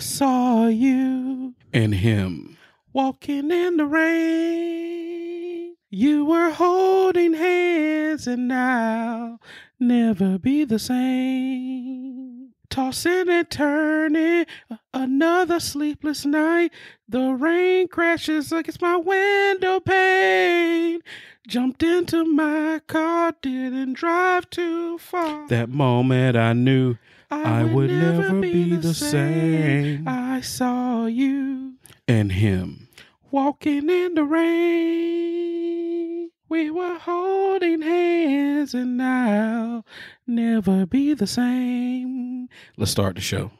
saw you and him. walking in the rain. You were holding hands, and now never be the same. Tossing and turning, another sleepless night. The rain crashes against my window pane. Jumped into my car, didn't drive too far. That moment I knew I would never be the same. I saw you and him. walking in the rain. We were holding hands, and now never be the same. Let's start the show.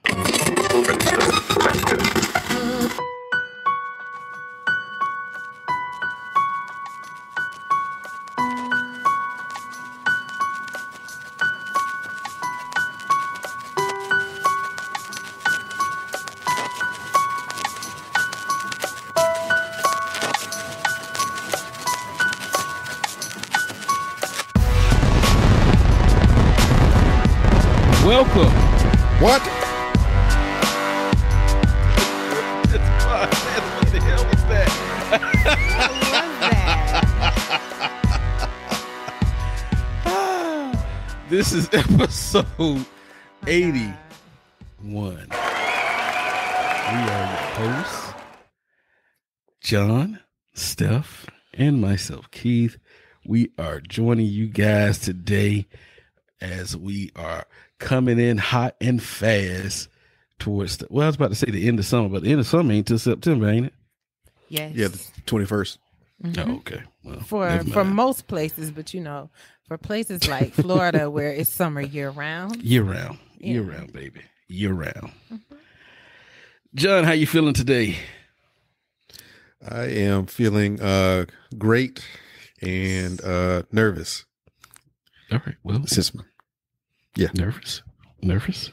Episode 81. We are your hosts, John, Steph, and myself, Keith. We are joining you guys today as we are coming in hot and fast towards the, well, I was about to say the end of summer, but the end of summer ain't till September, ain't it? Yes. Yeah, the twenty first. Mhm. Oh, okay. Well, for for most places, but you know, for places like Florida where it's summer year round. year round, year round, baby, year round. John, how you feeling today? I am feeling uh great and uh nervous. All right. Well, Since yeah, nervous, nervous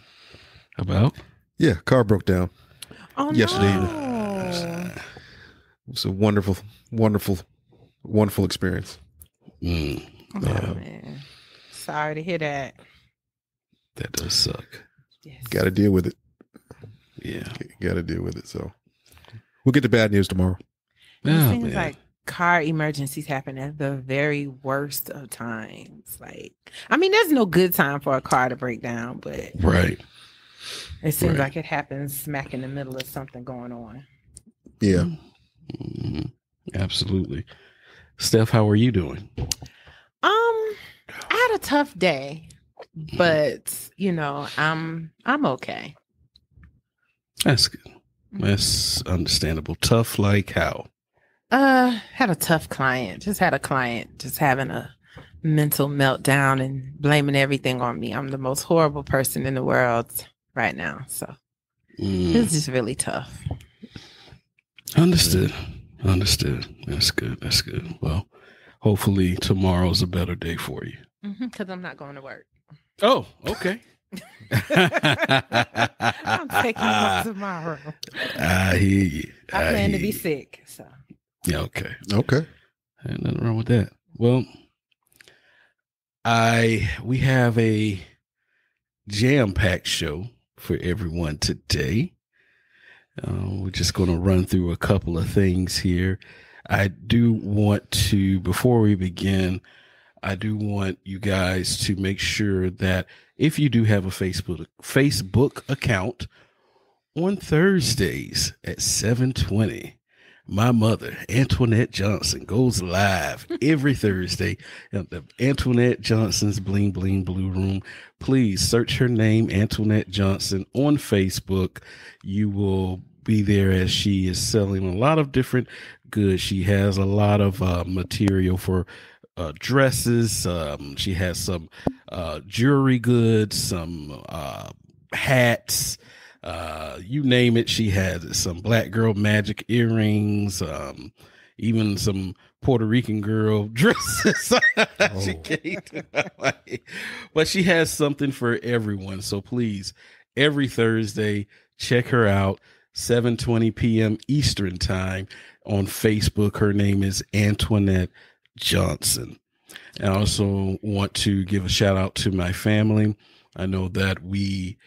about. yeah, car broke down. Oh Yesterday. no. It was a wonderful, wonderful, wonderful experience. Mm, Oh, Yeah. man. Sorry to hear that. that does suck. Yes. Got to deal with it. Yeah. Got to deal with it. So we'll get the bad news tomorrow. It Oh, seems man. like car emergencies happen at the very worst of times. Like, I mean, there's no good time for a car to break down, but right. it seems Right. like it happens smack in the middle of something going on. Yeah. Mhm. Absolutely. Steph, how are you doing? Um, I had a tough day, but you know, I'm I'm okay. That's good. That's understandable. Tough like how? Uh, had a tough client. Just had a client just having a mental meltdown and blaming everything on me. I'm the most horrible person in the world right now. So Mm, it's just really tough. understood. Understood. That's good. That's good. Well, hopefully tomorrow's a better day for you. Because I'm not going to work. Oh, okay. I'm taking off tomorrow. I hear you. I plan to be you. sick. So Yeah, okay. Okay. Ain't nothing wrong with that. Well, I we have a jam-packed show for everyone today. Uh, we're just going to run through a couple of things here. I do want to, before we begin, I do want you guys to make sure that if you do have a Facebook Facebook account on Thursdays at 720, my mother, Antoinette Johnson, goes live every Thursday at the Antoinette Johnson's Bling Bling Blue Room. Please search her name, Antoinette Johnson, on Facebook. You will be there as she is selling a lot of different goods. She has a lot of uh, material for uh, dresses. Um, she has some uh, jewelry goods, some uh, hats, uh, you name it, she has it. Some black girl magic earrings, um, even some Puerto Rican girl dresses. Oh. can't- but she has something for everyone. So please, every Thursday, check her out. 7:20 p.m. Eastern time on Facebook. Her name is Antoinette Johnson. I also want to give a shout out to my family. I know that we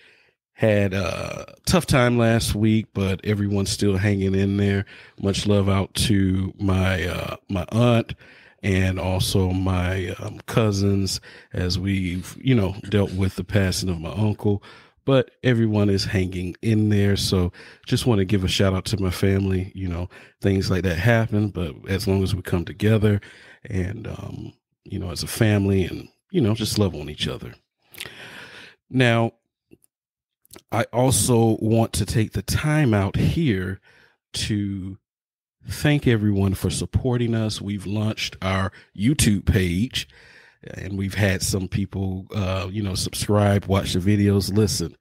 had a tough time last week, but everyone's still hanging in there. Much love out to my uh, my aunt and also my um, cousins as we've you know dealt with the passing of my uncle. But everyone is hanging in there, so just want to give a shout out to my family. You know, things like that happen, but as long as we come together and um, you know, as a family, and you know, just love on each other. Now, I also want to take the time out here to thank everyone for supporting us. We've launched our YouTube page and we've had some people, uh, you know, subscribe, watch the videos, listen,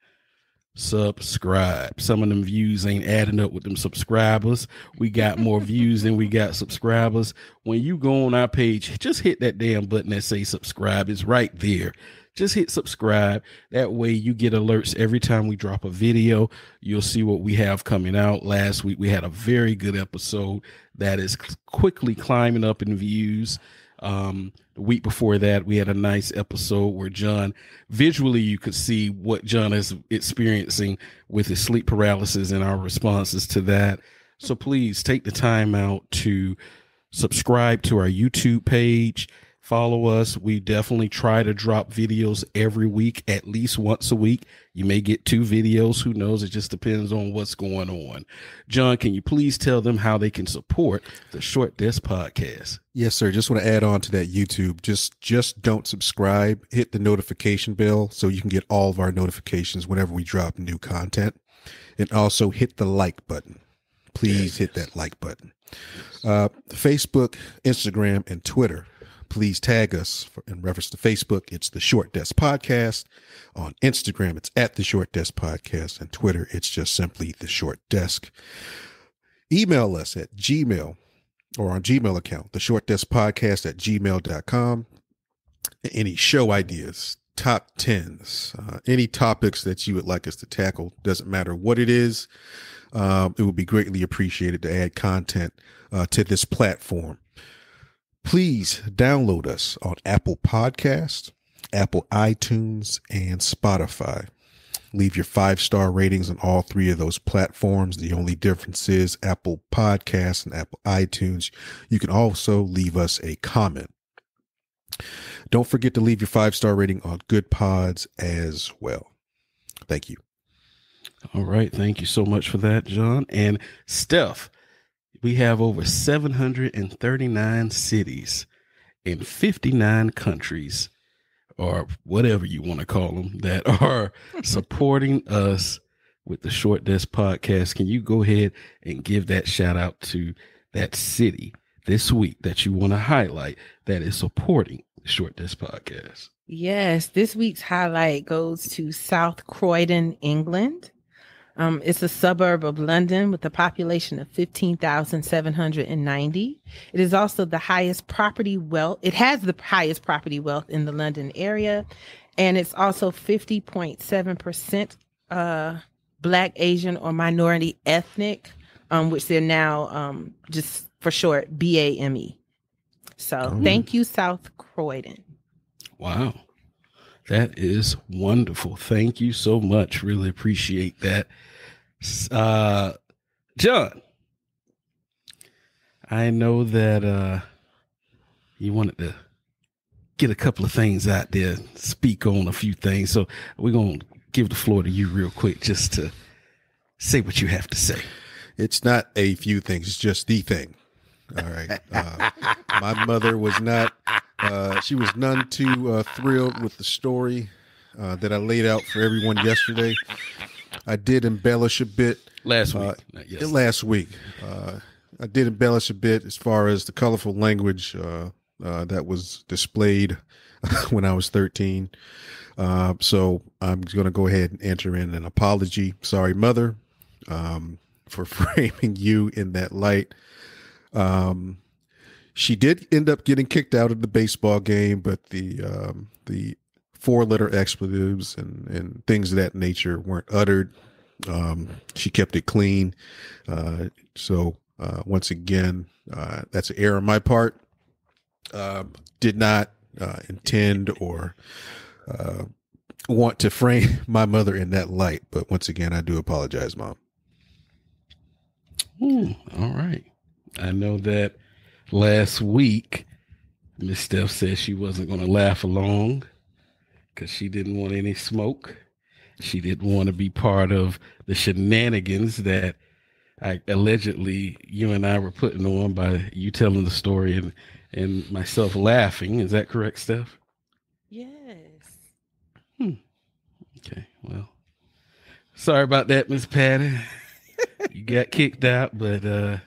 subscribe. Some of them views ain't adding up with them subscribers. We got more views than we got subscribers. When you go on our page, just hit that damn button that say subscribe. It's right there just hit subscribe. That way you get alerts every time we drop a video. You'll see what we have coming out. Last week we had a very good episode that is quickly climbing up in views. Um, the week before that, we had a nice episode where John visually you could see what John is experiencing with his sleep paralysis and our responses to that. So please take the time out to subscribe to our YouTube page follow us. We definitely try to drop videos every week, at least once a week. You may get two videos. Who knows? It just depends on what's going on. John, can you please tell them how they can support the Short Desk podcast? Yes, sir. Just want to add on to that YouTube. Just just don't subscribe. Hit the notification bell so you can get all of our notifications whenever we drop new content. And also hit the like button. Please hit that like button. Uh, Facebook, Instagram, and Twitter please tag us for, in reference to Facebook. It's the Short Desk Podcast. On Instagram, it's at the Short Desk Podcast. And Twitter, it's just simply the Short Desk. Email us at Gmail or on Gmail account, the Short Desk Podcast at gmail.com. Any show ideas, top tens, uh, any topics that you would like us to tackle, doesn't matter what it is. Um, it would be greatly appreciated to add content uh, to this platform. Please download us on Apple Podcast, Apple iTunes, and Spotify. Leave your five star ratings on all three of those platforms. The only difference is Apple Podcasts and Apple iTunes. You can also leave us a comment. Don't forget to leave your five star rating on Good Pods as well. Thank you. All right. Thank you so much for that, John. And Steph, we have over 739 cities in 59 countries or whatever you want to call them that are supporting us with the short desk podcast. Can you go ahead and give that shout out to that city this week that you want to highlight that is supporting the short desk podcast? Yes this week's highlight goes to south croydon england um, it's a suburb of London with a population of 15,790. It is also the highest property wealth. It has the highest property wealth in the London area. And it's also 50.7% uh, Black, Asian, or minority ethnic, um, which they're now um, just for short BAME. So oh. thank you, South Croydon. Wow. That is wonderful. Thank you so much. Really appreciate that. Uh, John, I know that uh, you wanted to get a couple of things out there, speak on a few things. So we're going to give the floor to you real quick just to say what you have to say. It's not a few things, it's just the thing. All right. Uh, my mother was not, uh, she was none too uh, thrilled with the story uh, that I laid out for everyone yesterday. I did embellish a bit last week. Uh, yes. Last week, uh, I did embellish a bit as far as the colorful language uh, uh that was displayed when I was 13. Uh, so I'm going to go ahead and enter in an apology. Sorry, mother, um, for framing you in that light. Um, she did end up getting kicked out of the baseball game, but the um, the four letter expletives and, and things of that nature weren't uttered. Um, she kept it clean. Uh, so, uh, once again, uh, that's an error on my part. Um, did not uh, intend or uh, want to frame my mother in that light, but once again, I do apologize, mom. All right. I know that last week, Miss Steph said she wasn't going to laugh along because she didn't want any smoke. She didn't want to be part of the shenanigans that I allegedly you and I were putting on by you telling the story and and myself laughing. Is that correct, Steph? Yes. Hmm. Okay, well, sorry about that, Miss Patty. you got kicked out, but uh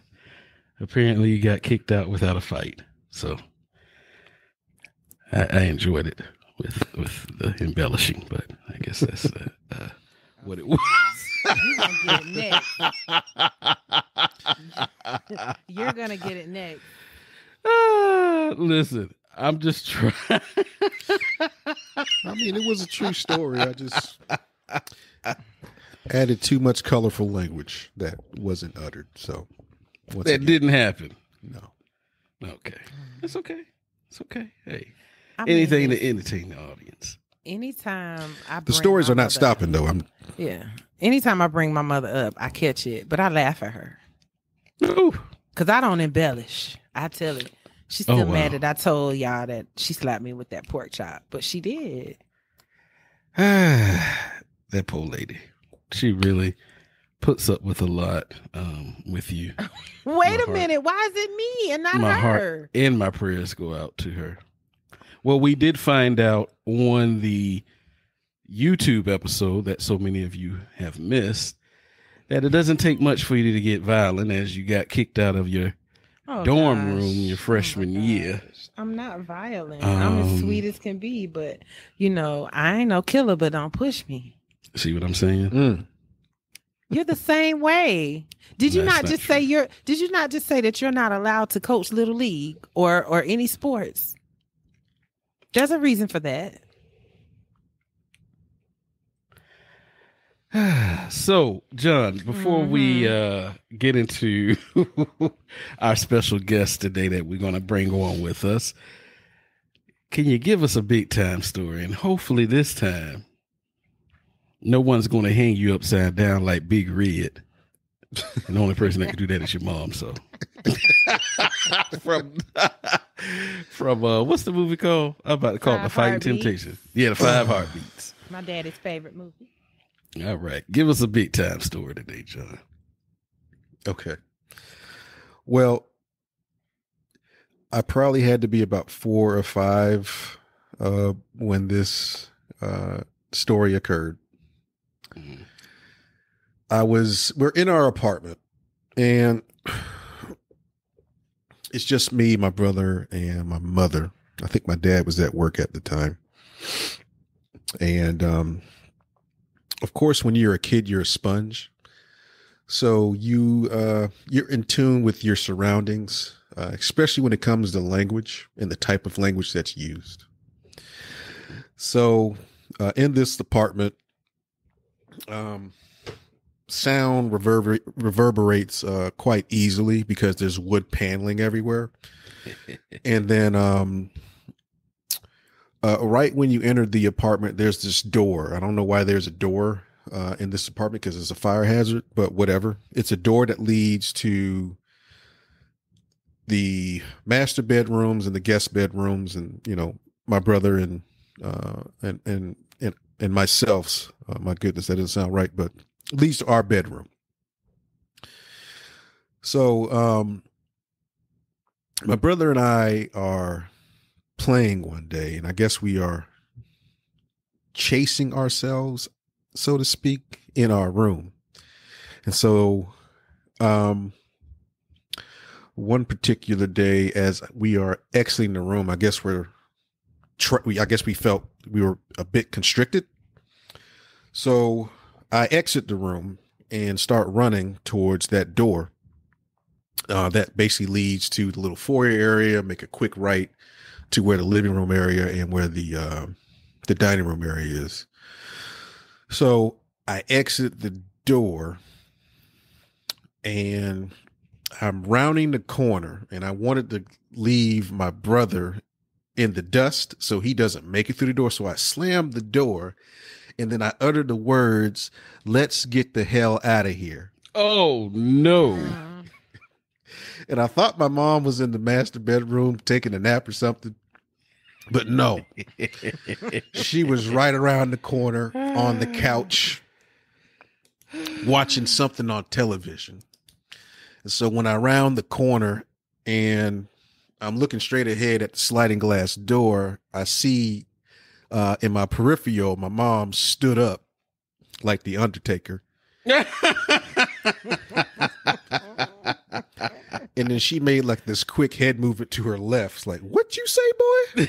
apparently you got kicked out without a fight. So I, I enjoyed it with with the embellishing, but I guess that's uh, uh, what it was. You're gonna get it next. You're gonna get it next. Ah, listen, I'm just trying. I mean, it was a true story. I just added too much colorful language that wasn't uttered. So, that again, didn't happen. no. Okay, it's okay. It's okay. Hey, I mean, anything to entertain the audience. Anytime I The stories are not stopping, up- though. I'm Yeah. Anytime I bring my mother up, I catch it, but I laugh at her Ooh. because I don't embellish. I tell it. She's Oh, still wow. mad that I told y'all that she slapped me with that pork chop, but she did. that poor lady. She really puts up with a lot um, with you. Wait My a heart- minute. Why is it me and not my her? heart and my prayers go out to her. Well, we did find out on the YouTube episode that so many of you have missed that it doesn't take much for you to get violent as you got kicked out of your Oh, dorm gosh. room your Oh, freshman year. I'm not violent. I'm as Um, sweet as can be, but you know, I ain't no killer, but don't push me. See what I'm saying? Mm. You're the same way. Did you That's not not just true. say you're did you not just say that you're not allowed to coach little league or or any sports? There's a reason for that. so, John, before we uh, get into our special guest today that we're going to bring on with us, can you give us a big time story? And hopefully, this time, no one's going to hang you upside down like Big Red. And the only person that can do that is your mom. So, from from uh, what's the movie called? I'm about to call it The Fighting Heartbeats. Temptation. Yeah, The Five Heartbeats. My daddy's favorite movie. All right, give us a big time story today, John. Okay. Well, I probably had to be about four or five uh, when this uh, story occurred. Mhm. I was we're in our apartment and it's just me, my brother, and my mother. I think my dad was at work at the time. And um of course when you're a kid you're a sponge. So you uh you're in tune with your surroundings, uh, especially when it comes to language and the type of language that's used. So uh, in this department, um sound reverber- reverberates uh, quite easily because there's wood paneling everywhere. and then um, uh, right when you enter the apartment, there's this door. I don't know why there's a door uh, in this apartment because it's a fire hazard, but whatever. It's a door that leads to the master bedrooms and the guest bedrooms, and you know my brother and uh, and and and and myself's. Uh, my goodness, that doesn't sound right, but leads to our bedroom. So, um, my brother and I are playing one day, and I guess we are chasing ourselves, so to speak, in our room. And so, um, one particular day, as we are exiting the room, I guess we're, we, I guess we felt we were a bit constricted. So I exit the room and start running towards that door. Uh, that basically leads to the little foyer area. Make a quick right to where the living room area and where the uh, the dining room area is. So I exit the door, and I'm rounding the corner, and I wanted to leave my brother in the dust so he doesn't make it through the door. So I slam the door and then I uttered the words, let's get the hell out of here. Oh no. And I thought my mom was in the master bedroom taking a nap or something. But no, she was right around the corner on the couch watching something on television. And so when I round the corner and I'm looking straight ahead at the sliding glass door, I see uh, in my peripheral, my mom stood up like the Undertaker. And then she made like this quick head movement to her left. It's like, what you say, boy?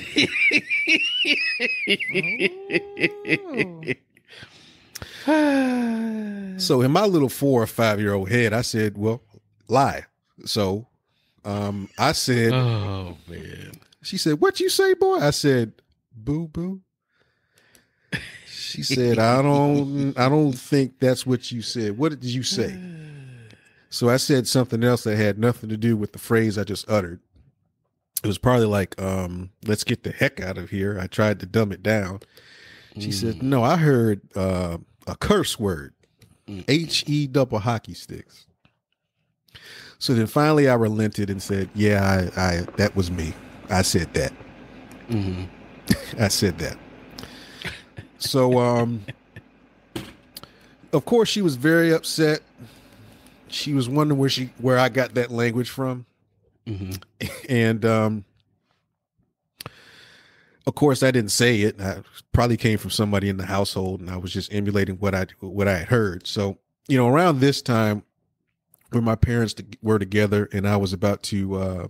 oh. So in my little four or five year old head, I said, well, lie. So um, I said, oh man. she said, what you say, boy? I said, boo boo. She said, I don't, I don't think that's what you said. What did you say? So I said something else that had nothing to do with the phrase I just uttered. It was probably like, um, let's get the heck out of here. I tried to dumb it down. She said, No, I heard uh, a curse word. H E double hockey sticks. So then finally I relented and said, Yeah, I, I that was me. I said that. Mhm. I said that. So um of course she was very upset. She was wondering where she where I got that language from. Mhm. And um of course I didn't say it. I probably came from somebody in the household and I was just emulating what I what I had heard. So, you know, around this time when my parents were together and I was about to uh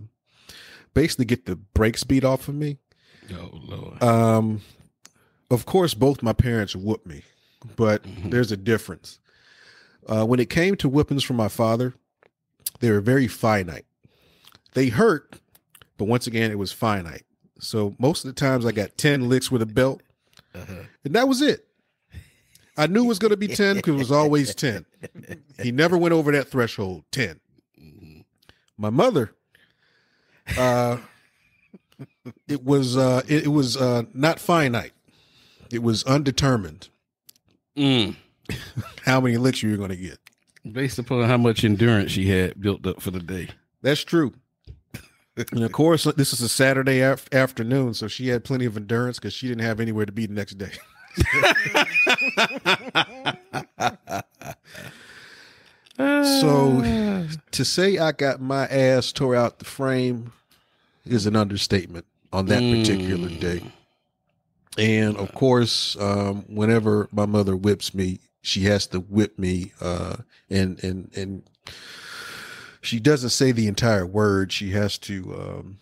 basically get the brakes beat off of me. Oh Lord. Um, of course, both my parents whooped me, but Mhm. there's a difference. Uh, when it came to whippings from my father, they were very finite. They hurt, but once again, it was finite. So most of the times, I got ten licks with a belt, Uh-huh. and that was it. I knew it was going to be ten because it was always ten. He never went over that threshold. Ten. Mhm. My mother, uh, it was uh, it, it was uh, not finite. It was undetermined Mm. how many licks you were going to get. Based upon how much endurance she had built up for the day. That's true. and of course, this is a Saturday af- afternoon, so she had plenty of endurance because she didn't have anywhere to be the next day. So- to say I got my ass tore out the frame is an understatement on that particular Mm. day. And of course, um, whenever my mother whips me, she has to whip me, uh, and and and she doesn't say the entire word. She has to um,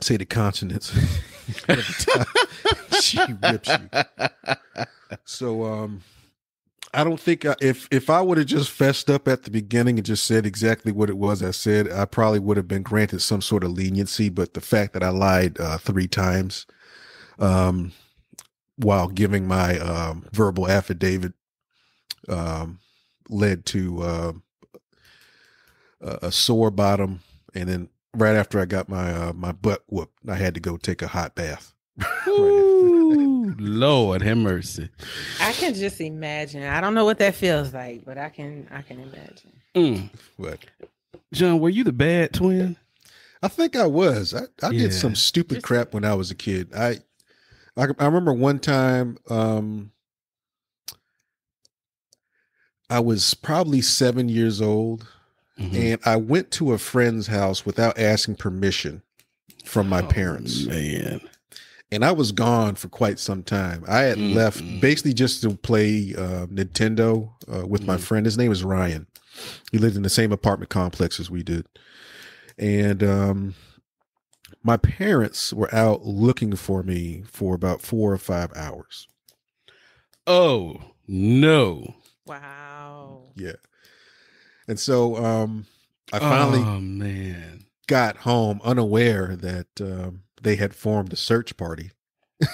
say the consonants. She whips you. So um, I don't think I, if if I would have just fessed up at the beginning and just said exactly what it was I said, I probably would have been granted some sort of leniency. But the fact that I lied uh, three times um, while giving my um, verbal affidavit um, led to uh, a, a sore bottom, and then right after I got my uh, my butt whooped, I had to go take a hot bath. Ooh, Lord have mercy. I can just imagine. I don't know what that feels like, but I can I can imagine. Mm. But John, were you the bad twin? I think I was. I, I Yeah. did some stupid Just- crap when I was a kid. I, I I remember one time um I was probably 7 years old Mhm. and I went to a friend's house without asking permission from my Oh, parents. Man. And I was gone for quite some time. I had Mm, left basically just to play uh, Nintendo uh, with my Mm. friend. His name is Ryan. He lived in the same apartment complex as we did. And um, my parents were out looking for me for about four or five hours. Oh no. Wow. Yeah. And so um, I finally Oh man. got home unaware that um, they had formed a search party to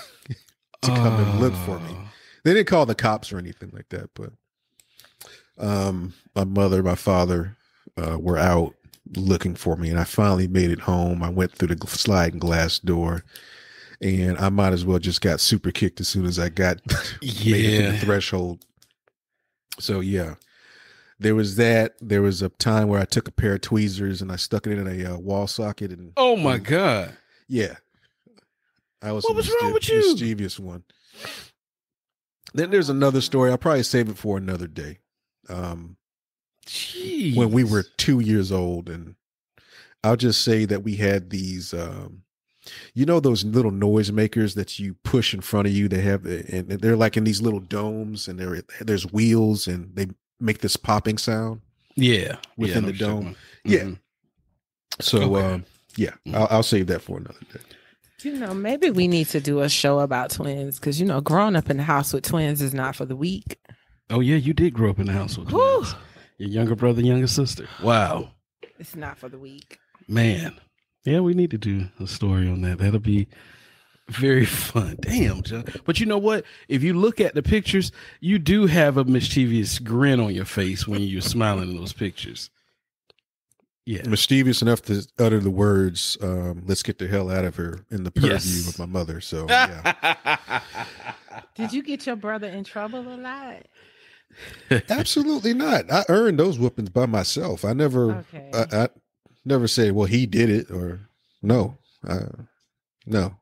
come and look for me. Oh. They didn't call the cops or anything like that, but um, my mother, my father uh, were out looking for me. And I finally made it home. I went through the sliding glass door, and I might as well just got super kicked as soon as I got made it to the threshold. So yeah, there was that. There was a time where I took a pair of tweezers and I stuck it in a uh, wall socket, and Oh my and- God. yeah, I was What was wrong with you? mischievous one. Then there's another story. I'll probably save it for another day. Um, Jeez. when we were two years old, and I'll just say that we had these. Um, you know those little noise makers that you push in front of you. They have, and they're like in these little domes, and there there's wheels, and they make this popping sound. Yeah. within yeah, the no dome. shit. Yeah. Mhm. So, Okay. um, yeah, Mhm. I'll, I'll save that for another day. You know, maybe we need to do a show about twins because you know, growing up in the house with twins is not for the weak. Oh yeah, you did grow up in the house with Whew. Twins. Your younger brother, younger sister. Wow. It's not for the weak. Man. Yeah, we need to do a story on that. That'll be very fun. Damn, John. But you know what? If you look at the pictures, you do have a mischievous grin on your face when you're smiling in those pictures. Yeah. Mischievous enough to utter the words, um, "Let's get the hell out of here in the purview Yes. of my mother. So, yeah, Did you get your brother in trouble a lot? absolutely not. I earned those whoopings by myself. I never, Okay. I, I never said, "Well, he did it," or no, uh, no.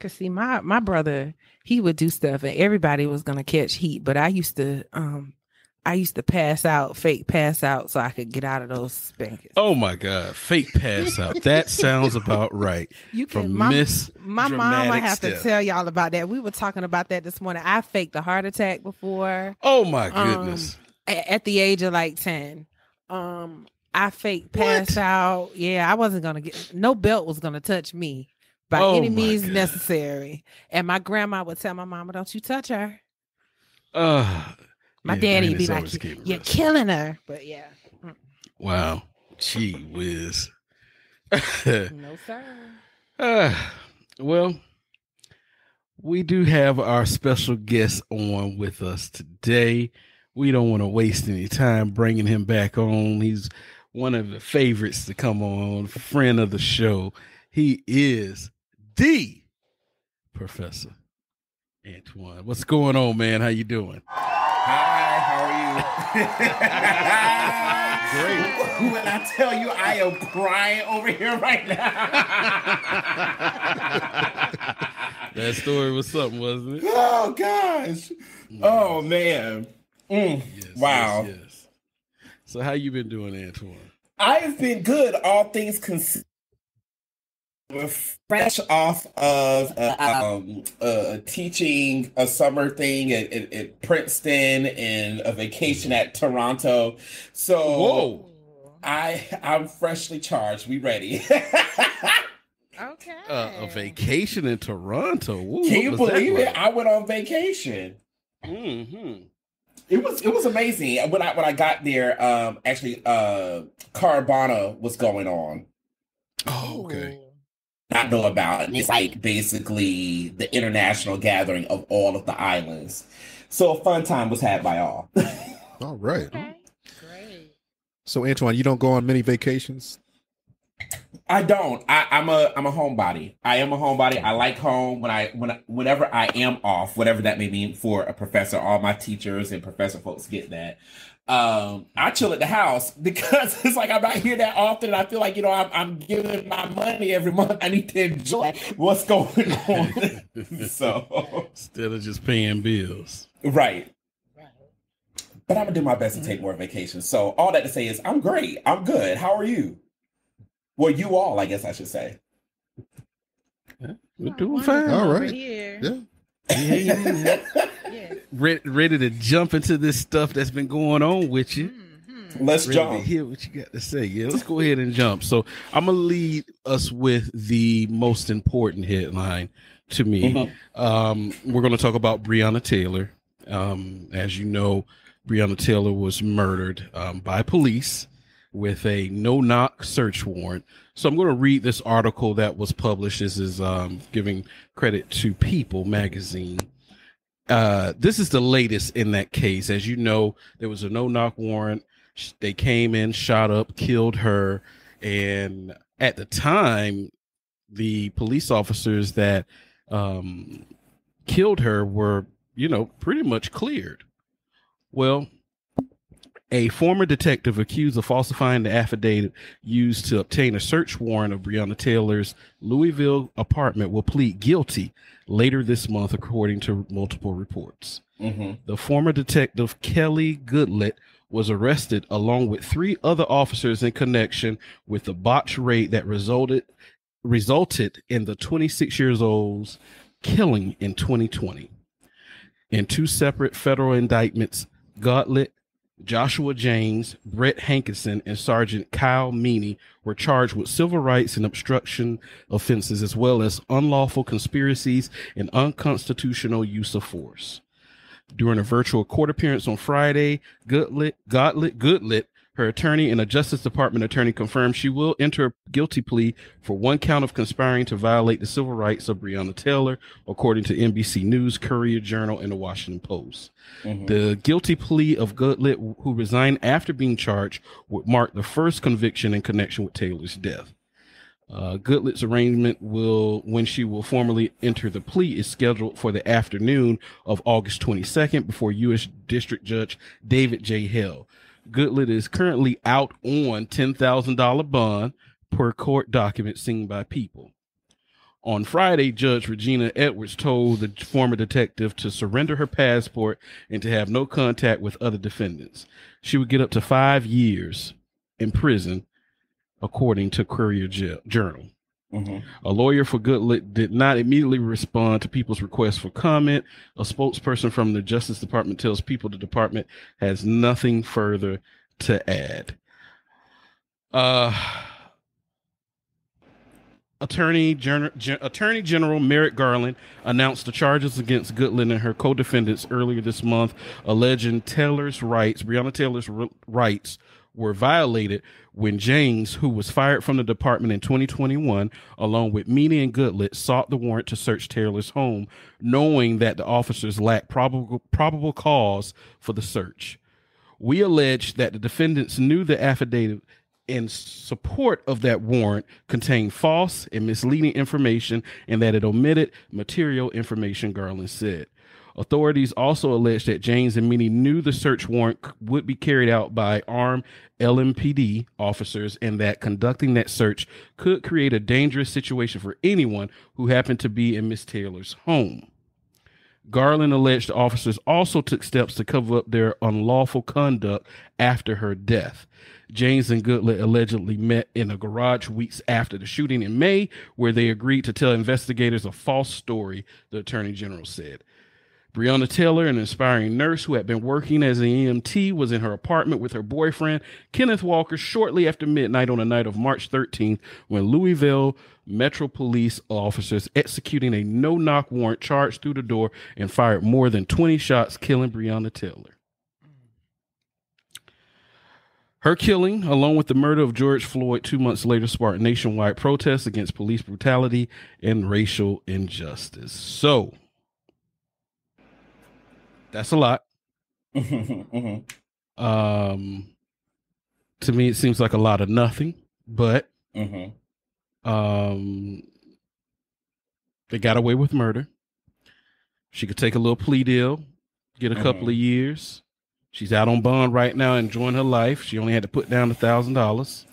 Cause see, my my brother, he would do stuff, and everybody was gonna catch heat. But I used to, um, I used to pass out, fake pass out, so I could get out of those spankings. oh my God. Fake pass out. That sounds about right. you From my, Miss my mom, I have to tell y'all about that. We were talking about that this morning. I faked a heart attack before. Oh my Um, goodness. a- at the age of like 10 um i faked pass What? out yeah i wasn't gonna get no belt was gonna touch me by Oh any means God. necessary and my grandma would tell my mama don't you touch her Uh, my yeah, daddy would be like always you're arrested. killing her but yeah Wow. Gee whiz. no sir Uh, well, we do have our special guest on with us today. We don't want to waste any time bringing him back on. He's one of the favorites to come on, friend of the show. He is the Professor Antwann. What's going on, man? How you doing? Hi, how are you? Great. When I tell you I am crying over here right now. that story was something, wasn't it? oh gosh. Oh man. Mm. Yes, Wow. Yes, yes. So how you been doing, Antwann? I have been good, all things considered. We're fresh off of uh, um, uh, teaching a summer thing at, at, at Princeton and a vacation at Toronto. So Whoa. I I'm freshly charged. We ready? okay uh, a vacation in Toronto. Ooh, Can you what was that believe it? like? I went on vacation. Mhm. It was it was amazing. When I when I got there, um, actually, uh, Caribana was going on. Oh, okay. Not know about it. It's like basically the international gathering of all of the islands. So a fun time was had by all. All right. okay great So, Antwann, you don't go on many vacations. I don't. I, I'm a I'm a homebody. I am a homebody. I like home when I when I, whenever I am off, whatever that may mean for a professor. All my teachers and professor folks get that. Um, I chill at the house because it's like I'm not here that often. And I feel like you know I'm I'm giving my money every month. I need to enjoy what's going on. so Instead of just paying bills. right. right But I'm gonna do my best to take more vacations. So all that to say is I'm great. I'm good. How are you? Well, you all, I guess I should say. We're doing fine. All over right. here. Yeah. Yeah, yeah, yeah. Yes. Ready, ready to jump into this stuff that's been going on with you. Mhm. Let's Ready to jump. hear what you got to say. Yeah, let's go ahead and jump. So I'm gonna lead us with the most important headline to me. Mhm. Um, we're going to talk about Breonna Taylor. Um, as you know, Breonna Taylor was murdered um, by police with a no knock search warrant. So I'm going to read this article that was published. This is um, giving credit to People magazine. Uh, this is the latest in that case. As you know, there was a no knock warrant. They came in, shot up, killed her, and at the time, the police officers that um, killed her were, you know, pretty much cleared. Well, a former detective accused of falsifying the affidavit used to obtain a search warrant of Breonna Taylor's Louisville apartment will plead guilty later this month, according to multiple reports. hmm The former detective Kelly Goodlett was arrested along with three other officers in connection with the botched raid that resulted resulted in the 26 years old's killing in 2020. In two separate federal indictments, Gottlieb, Joshua James, Brett Hankinson, and Sergeant Kyle Meany were charged with civil rights and obstruction offenses, as well as unlawful conspiracies and unconstitutional use of force. During a virtual court appearance on Friday, Goodlett, Gottlieb, Goodlett, her attorney and a Justice Department attorney confirmed she will enter a guilty plea for one count of conspiring to violate the civil rights of Breonna Taylor, according to NBC News, Courier Journal, and the Washington Post. hmm The guilty plea of Goodlett, who resigned after being charged, would mark the first conviction in connection with Taylor's death. Uh, Goodlett's arraignment will, when she will formally enter the plea, is scheduled for the afternoon of August 22nd before U.S. District Judge David J. Hill. Goodlett is currently out on $10,000 bond per court document seen by People. On Friday, Judge Regina Edwards told the former detective to surrender her passport and to have no contact with other defendants. She would get up to five years in prison, according to Courier Journal. Hmm A lawyer for Goodlett did not immediately respond to people's request for comment. A spokesperson from the Justice Department tells people the department has nothing further to add. Uh, Attorney, Gen- Gen- Attorney General Merrick Garland announced the charges against Goodland and her co-defendants earlier this month, alleging Taylor's rights, Breonna Taylor's rights, were violated when James, who was fired from the department in 2021, along with Meany and Goodlett, sought the warrant to search Taylor's home, knowing that the officers lacked probable probable cause for the search. We allege that the defendants knew the affidavit in support of that warrant contained false and misleading information and that it omitted material information, Garland said. Authorities also alleged that James and Meany knew the search warrant would be carried out by armed LMPD officers and that conducting that search could create a dangerous situation for anyone who happened to be in Miss Taylor's home. Garland alleged the officers also took steps to cover up their unlawful conduct after her death. James and Goodlett allegedly met in a garage weeks after the shooting in May, where they agreed to tell investigators a false story, the attorney general said. Breonna Taylor, an inspiring nurse who had been working as an EMT, was in her apartment with her boyfriend, Kenneth Walker, shortly after midnight on the night of March 13th when Louisville Metro Police officers executing a no knock warrant charged through the door and fired more than 20 shots, killing Breonna Taylor. Her killing, along with the murder of George Floyd two months later, sparked nationwide protests against police brutality and racial injustice. So, that's a lot. hmm Um, to me, it seems like a lot of nothing, but hmm um, they got away with murder. She could take a little plea deal, get a couple of years. She's out on bond right now, enjoying her life. She only had to put down a thousand dollars.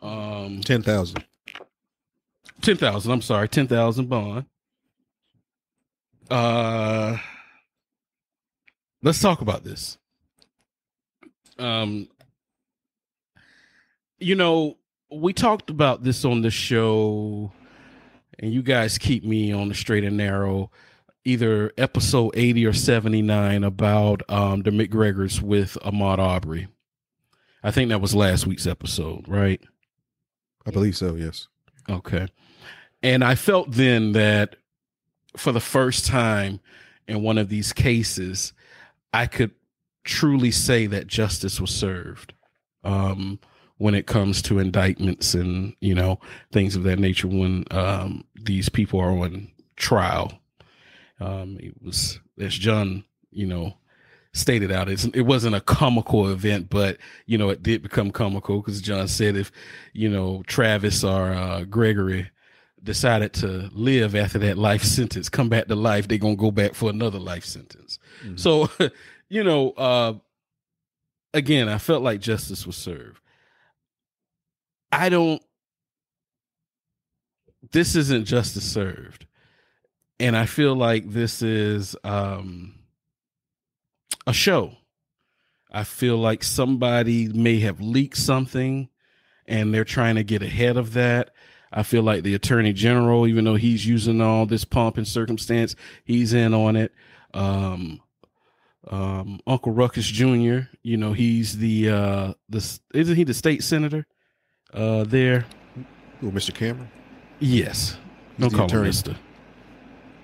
Um, Ten thousand. ten thousand. I'm sorry, ten thousand bond. Uh, let's talk about this. Um, you know, we talked about this on the show, and you guys keep me on the straight and narrow. Either episode eighty or seventy nine about um the McGregors with Ahmaud Arbery. I think that was last week's episode, right? I believe so. Yes. Okay. And I felt then that for the first time in one of these cases, I could truly say that justice was served um, when it comes to indictments and, you know, things of that nature when um, these people are on trial. Um, it was, as John, you know, stated out. It's, it wasn't a comical event, but you know, it did become comical because John said if you know Travis or uh, Gregory decided to live after that life sentence, come back to life, they're gonna go back for another life sentence. Mm-hmm. So, you know, uh, again, I felt like justice was served. I don't. This isn't justice served, and I feel like this is. um a show. I feel like somebody may have leaked something and they're trying to get ahead of that. I feel like the attorney general, even though he's using all this pomp and circumstance, he's in on it. Um, um, Uncle Ruckus Jr., you know, he's the uh, the isn't he the state senator uh, there? Oh, Mr. Cameron. Yes, he's don't call attorney. him Mister.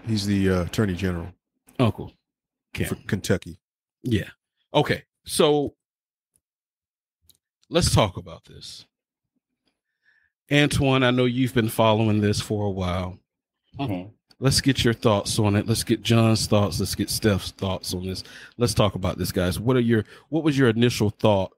He's the uh, attorney general. Uncle Cameron. for Kentucky. Yeah. Okay. So let's talk about this. Antwann, I know you've been following this for a while. Mm-hmm. Let's get your thoughts on it. Let's get John's thoughts. Let's get Steph's thoughts on this. Let's talk about this, guys. What are your what was your initial thought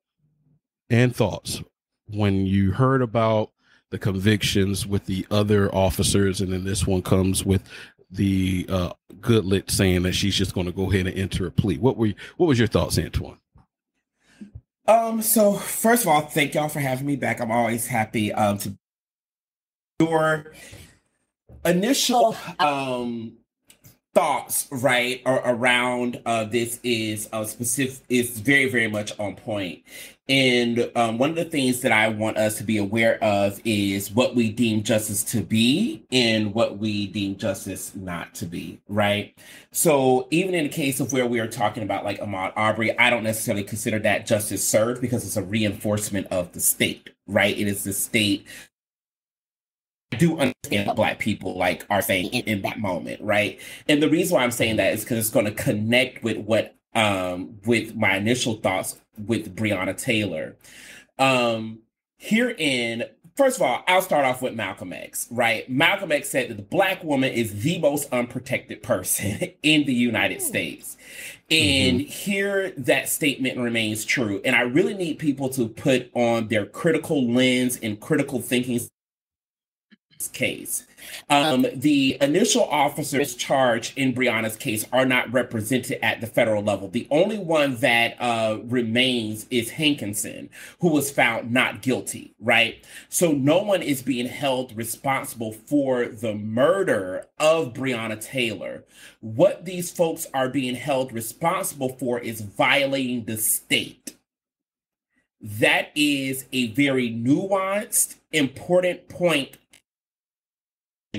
and thoughts when you heard about the convictions with the other officers, and then this one comes with the uh, Goodlett saying that she's just going to go ahead and enter a plea. What were you, what was your thoughts, Antwann? Um. So first of all, thank y'all for having me back. I'm always happy um to your initial um thoughts right around uh this is uh specific is very very much on point and um, one of the things that I want us to be aware of is what we deem justice to be and what we deem justice not to be, right? So, even in the case of where we are talking about like Ahmaud Arbery I don't necessarily consider that justice served because it's a reinforcement of the state, right? It is the state I do understand what black people like are saying in, in, that moment, right? And the reason why I'm saying that is because it's going to connect with what um with my initial thoughts with Breonna Taylor. Um, herein, first of all, I'll start off with Malcolm X, right? Malcolm X said that the black woman is the most unprotected person in the United States. And mm-hmm. here that statement remains true. And I really need people to put on their critical lens and critical thinking case. Um, the initial officers charged in Breonna's case are not represented at the federal level. The only one that uh, remains is Hankison, who was found not guilty, right? So no one is being held responsible for the murder of Breonna Taylor. What these folks are being held responsible for is violating the state. That is a very nuanced, important point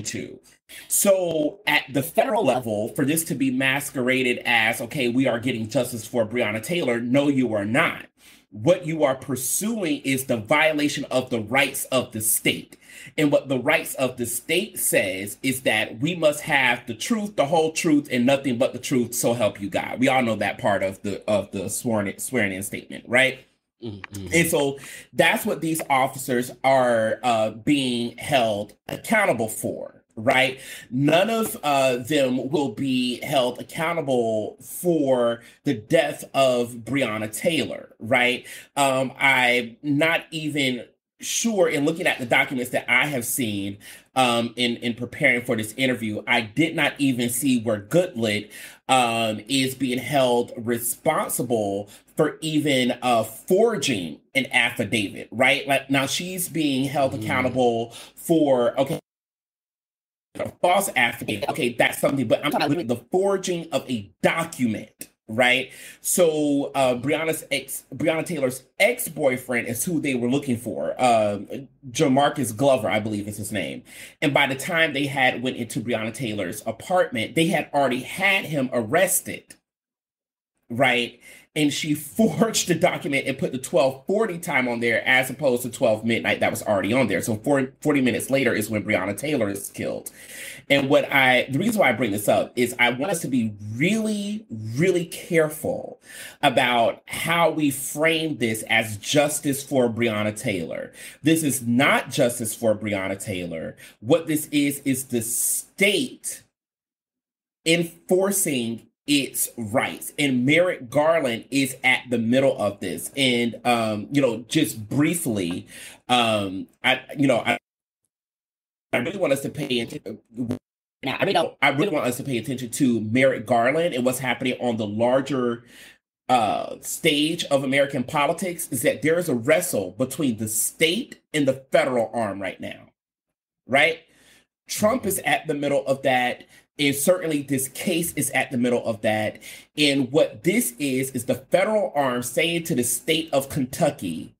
to. So at the federal level, for this to be masqueraded as, okay, we are getting justice for Breonna Taylor, no, you are not. What you are pursuing is the violation of the rights of the state. And what the rights of the state says is that we must have the truth, the whole truth, and nothing but the truth. So help you God. We all know that part of the of the sworn swearing in statement, right? Mm-hmm. And so that's what these officers are uh, being held accountable for, right? None of uh, them will be held accountable for the death of Breonna Taylor, right? Um, I'm not even sure in looking at the documents that I have seen um, in in preparing for this interview, I did not even see where Goodlett um, is being held responsible for even uh, forging an affidavit, right? Like now she's being held mm. accountable for okay. A false affidavit. Okay, that's something, but I'm talking about the forging of a document, right? So uh Breonna's ex Breonna Taylor's ex-boyfriend is who they were looking for. Um Jamarcus Glover, I believe is his name. And by the time they had went into Breonna Taylor's apartment, they had already had him arrested. Right and she forged the document and put the 1240 time on there as opposed to 12 midnight that was already on there. So 40, 40 minutes later is when Breonna Taylor is killed. And what I, the reason why I bring this up is I want us to be really, really careful about how we frame this as justice for Breonna Taylor. This is not justice for Breonna Taylor. What this is, is the state enforcing its rights. And Merrick Garland is at the middle of this. And um, you know, just briefly, um, I you know, I I really want us to pay attention. I really, I really want us to pay attention to Merrick Garland and what's happening on the larger uh, stage of American politics. Is that there is a wrestle between the state and the federal arm right now, right? Trump is at the middle of that. And certainly this case is at the middle of that. And what this is, is the federal arm saying to the state of Kentucky,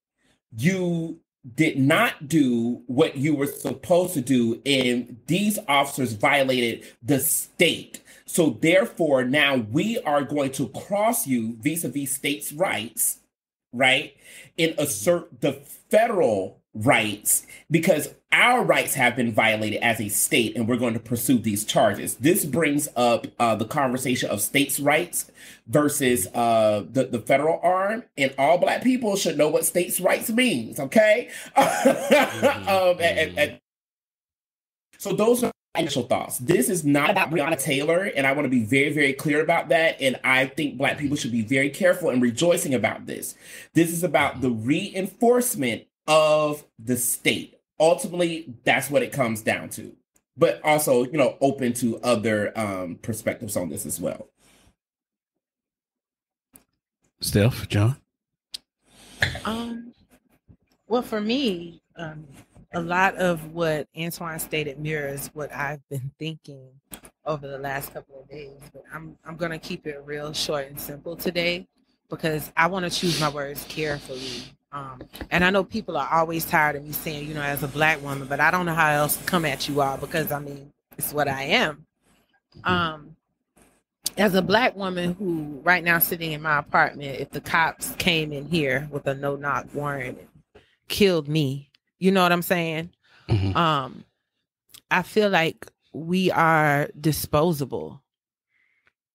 you did not do what you were supposed to do, and these officers violated the state. So therefore, now we are going to cross you vis-a-vis states' rights, right? And assert the federal rights because our rights have been violated as a state and we're going to pursue these charges. This brings up uh, the conversation of states rights versus uh, the, the federal arm and all black people should know what states rights means okay? Mm-hmm. um, and, and, so those are initial thoughts. This is not about breonna taylor and i want to be very very clear about that and i think black people should be very careful and rejoicing about this. This is about the reinforcement of the state. Ultimately, that's what it comes down to. But also, you know, open to other um, perspectives on this as well. Steph, John. Um, well, for me, um, a lot of what Antwann stated mirrors what I've been thinking over the last couple of days. But I'm I'm gonna keep it real short and simple today because I want to choose my words carefully um, and I know people are always tired of me saying, you know, as a black woman, but I don't know how else to come at you all because I mean, it's what I am. Um, as a black woman who right now sitting in my apartment, if the cops came in here with a no knock warrant and killed me, you know what I'm saying? Mm-hmm. Um, I feel like we are disposable.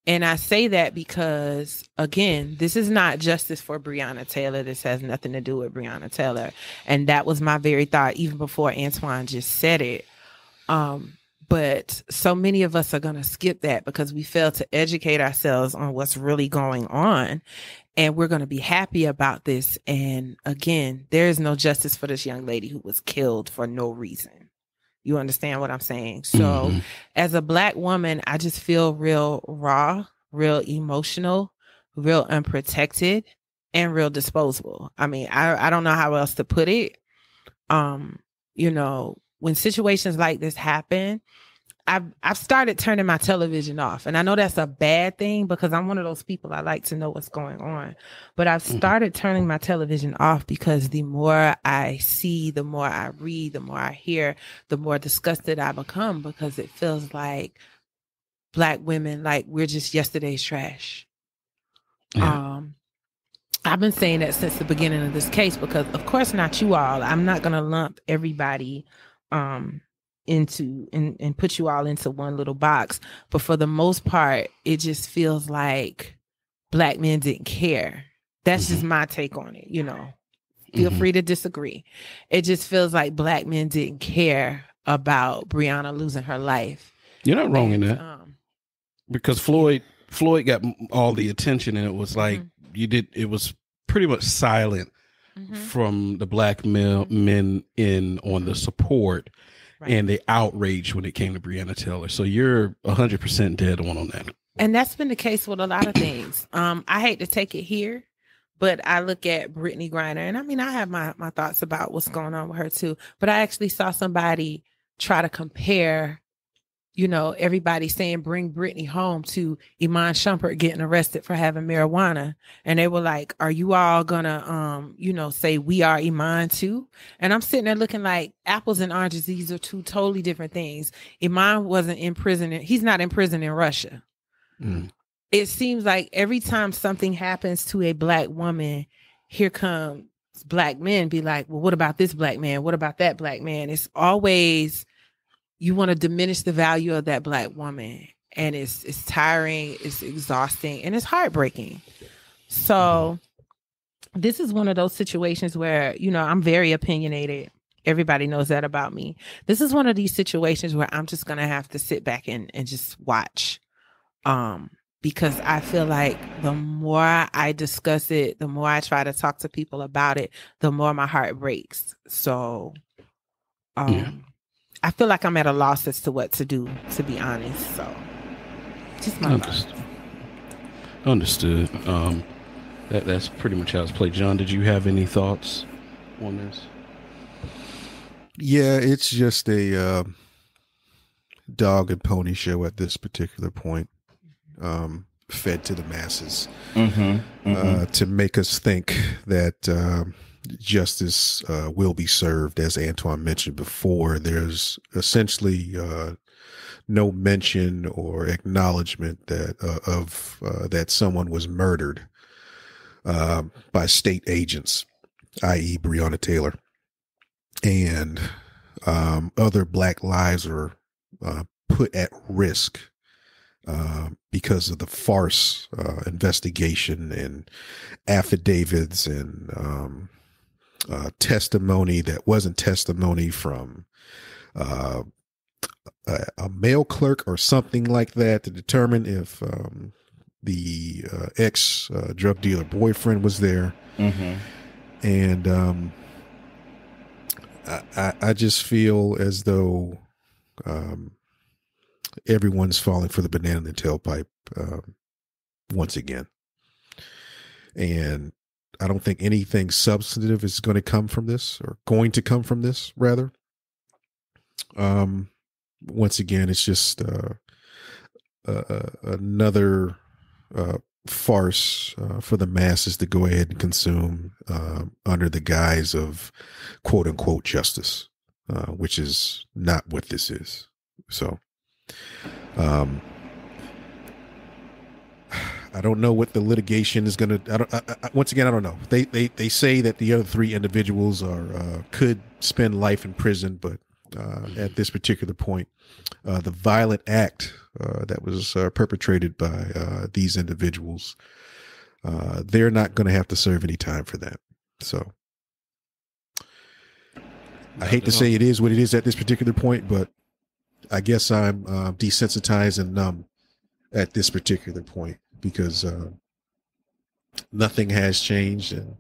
And I say that because, again, this is not justice for Breonna Taylor. This has nothing to do with Breonna Taylor. And that was my very thought, even before Antwann just said it. Um, but so many of us are going to skip that because we fail to educate ourselves on what's really going on. And we're going to be happy about this. And again, there is no justice for this young lady who was killed for no reason. You understand what I'm saying? So, mm-hmm. as a black woman, I just feel real raw, real emotional, real unprotected, and real disposable. I mean, I, I don't know how else to put it. Um, you know, when situations like this happen, I've I've started turning my television off. And I know that's a bad thing because I'm one of those people I like to know what's going on. But I've mm-hmm. started turning my television off because the more I see, the more I read, the more I hear, the more disgusted I become because it feels like black women like we're just yesterday's trash. Yeah. Um I've been saying that since the beginning of this case because of course not you all. I'm not going to lump everybody um into and, and put you all into one little box. But for the most part, it just feels like black men didn't care. That's mm-hmm. just my take on it, you know. Feel mm-hmm. free to disagree. It just feels like black men didn't care about Breonna losing her life. You're not wrong and, in that. Um, because Floyd Floyd got all the attention and it was like mm-hmm. you did it was pretty much silent mm-hmm. from the black male, mm-hmm. men in on the support right. and the outrage when it came to Breonna Taylor. So you're 100% dead on on that. And that's been the case with a lot of things. Um, I hate to take it here, but I look at Brittney Griner, and I mean, I have my my thoughts about what's going on with her too. But I actually saw somebody try to compare you know, everybody saying bring Brittney home to Iman Shumpert getting arrested for having marijuana. And they were like, Are you all gonna um, you know, say we are Iman too? And I'm sitting there looking like apples and oranges, these are two totally different things. Iman wasn't in prison, he's not in prison in Russia. Mm. It seems like every time something happens to a black woman, here comes black men be like, Well, what about this black man? What about that black man? It's always you want to diminish the value of that black woman and it's it's tiring it's exhausting and it's heartbreaking so this is one of those situations where you know i'm very opinionated everybody knows that about me this is one of these situations where i'm just gonna have to sit back and, and just watch um because I feel like the more I discuss it, the more I try to talk to people about it, the more my heart breaks. So um Yeah. I feel like I'm at a loss as to what to do, to be honest. So just my thoughts. Understood. Understood. Um, that that's pretty much how it's played. John, did you have any thoughts on this? Yeah, it's just a uh, dog and pony show at this particular point, um, fed to the masses Mm-hmm. uh, to make us think that um, justice uh, will be served. As Antwann mentioned before, there's essentially uh, no mention or acknowledgement that uh, of uh, that someone was murdered uh, by state agents, i.e., Breonna Taylor, and um, other Black lives are uh, put at risk uh, because of the farce uh, investigation and affidavits and um, uh, testimony that wasn't testimony from uh, a, a mail clerk or something like that to determine if um, the uh, ex uh, drug dealer boyfriend was there. Mm-hmm. And um, I, I, I just feel as though um, everyone's falling for the banana in the tailpipe um, once again. And I don't think anything substantive is going to come from this or going to come from this, rather. Um, once again, it's just uh, uh, another uh, farce uh, for the masses to go ahead and consume uh, under the guise of quote unquote justice, uh, which is not what this is. So, um, I don't know what the litigation is going to. I. I, once again, I don't know. They they they say that the other three individuals are uh, could spend life in prison, but uh, at this particular point, uh, the violent act uh, that was uh, perpetrated by uh, these individuals, they're not going to have to serve any time for that. So, I hate to say it is what it is at this particular point, but I guess I'm desensitized and numb at this particular point because uh, nothing has changed, and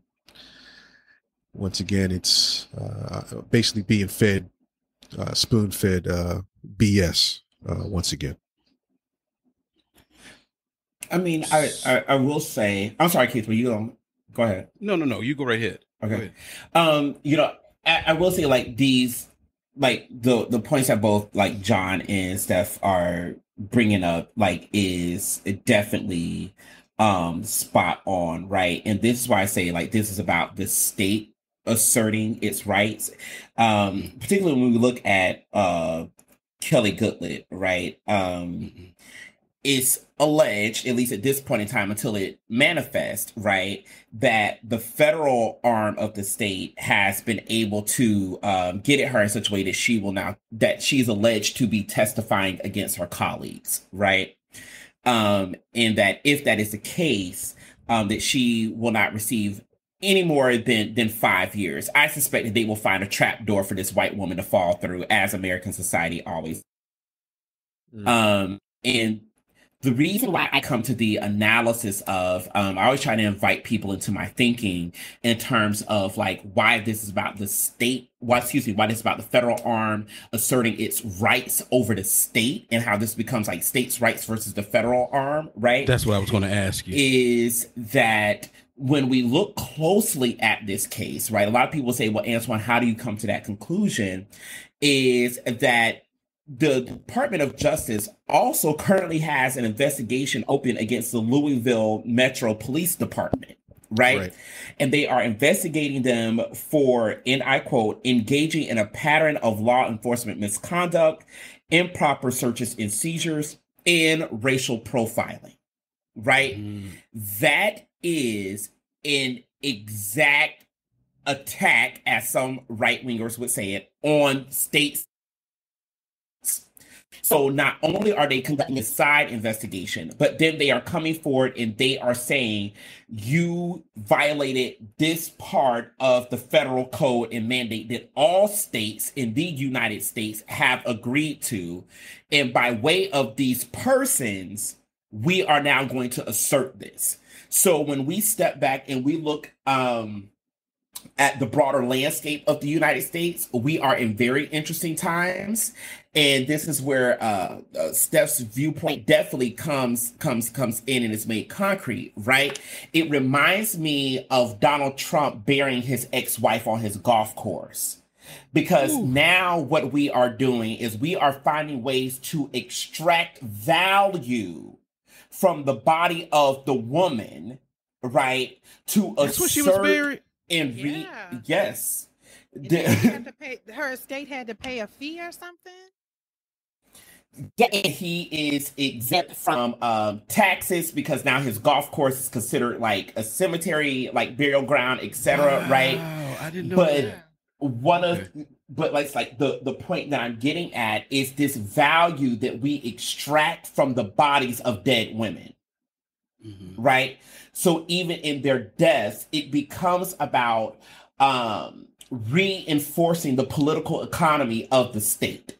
once again, it's uh, basically being fed, uh, spoon fed uh, BS uh, once again. I mean, I, I I will say, I'm sorry, Keith, but you don't go ahead. No, no, no. You go right ahead. Okay. ahead. Um, you know, I, I will say like these, like the the points that both like John and Steph are bringing up, like is definitely um spot on, right? And this is why I say like this is about the state asserting its rights, um, particularly when we look at uh Kelly Goodlett, right? Um, Mhm. it's alleged, at least at this point in time, until it manifests, right, that the federal arm of the state has been able to um, get at her in such a way that she will now that she's alleged to be testifying against her colleagues, right? Um, and that if that is the case, um, that she will not receive any more than than five years. I suspect that they will find a trap door for this white woman to fall through, as American society always um, and the reason why I come to the analysis of, um, I always try to invite people into my thinking in terms of like why this is about the state, why, excuse me, why this is about the federal arm asserting its rights over the state and how this becomes like states' rights versus the federal arm, right? That's what I was going to ask you. is that when we look closely at this case, right? A lot of people say, well, Antwann, how do you come to that conclusion? Is that the Department of Justice also currently has an investigation open against the Louisville Metro Police Department, right? Right. And they are investigating them for, and I quote, engaging in a pattern of law enforcement misconduct, improper searches and seizures, and racial profiling, right? Mm. That is an exact attack, as some right wingers would say it, on states. So not only are they conducting a side investigation, but then they are coming forward and they are saying you violated this part of the federal code and mandate that all states in the United States have agreed to. And by way of these persons, we are now going to assert this. So when we step back and we look um, at the broader landscape of the United States, we are in very interesting times, and this is where uh, uh, Steph's viewpoint definitely comes comes comes in and is made concrete. Right? It reminds me of Donald Trump burying his ex-wife on his golf course. Because Ooh. now what we are doing is we are finding ways to extract value from the body of the woman, right? To That's assert she was buried. and re- yeah. yes. pay, her estate had to pay a fee or something. Yeah, he is exempt from um, taxes because now his golf course is considered like a cemetery, like burial ground, etc. Wow, right? I didn't know but that. One of, but like, like the the point that I'm getting at is this value that we extract from the bodies of dead women, mm-hmm. right? So even in their deaths, it becomes about um, reinforcing the political economy of the state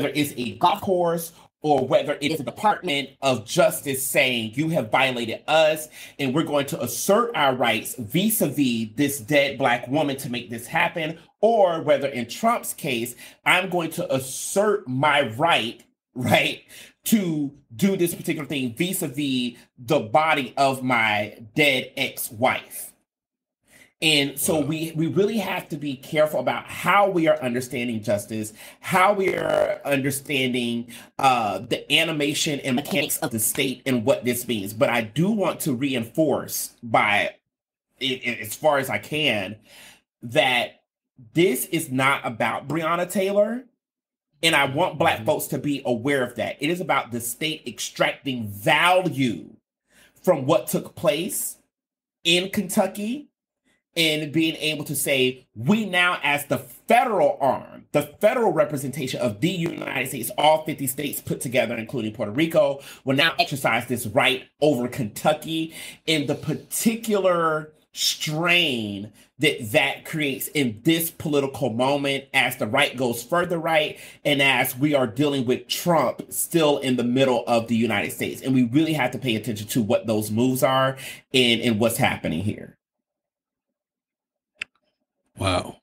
whether it's a golf course or whether it's the Department of Justice saying you have violated us and we're going to assert our rights vis a vis this dead Black woman to make this happen, or whether in Trump's case, I'm going to assert my right, right, to do this particular thing vis a vis the body of my dead ex wife. And so wow. we we really have to be careful about how we are understanding justice, how we are understanding uh, the animation and mechanics of the state and what this means. But I do want to reinforce by it, it, as far as I can that this is not about Breonna Taylor. And I want Black mm-hmm. folks to be aware of that. It is about the state extracting value from what took place in Kentucky in being able to say, we now, as the federal arm, the federal representation of the United States, all 50 states put together, including Puerto Rico, will now exercise this right over Kentucky in the particular strain that that creates in this political moment as the right goes further right and as we are dealing with Trump still in the middle of the United States. And we really have to pay attention to what those moves are and, and what's happening here. Wow.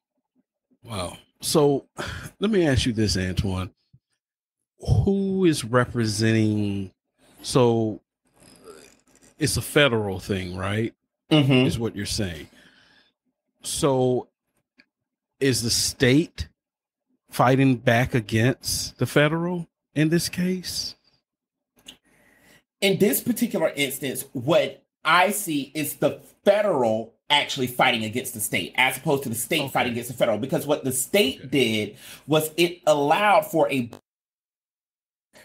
Wow. So let me ask you this, Antwann. Who is representing? So it's a federal thing, right? Mm-hmm. Is what you're saying. So is the state fighting back against the federal in this case? In this particular instance, what I see is the federal actually fighting against the state as opposed to the state okay. fighting against the federal because what the state okay. did was it allowed for a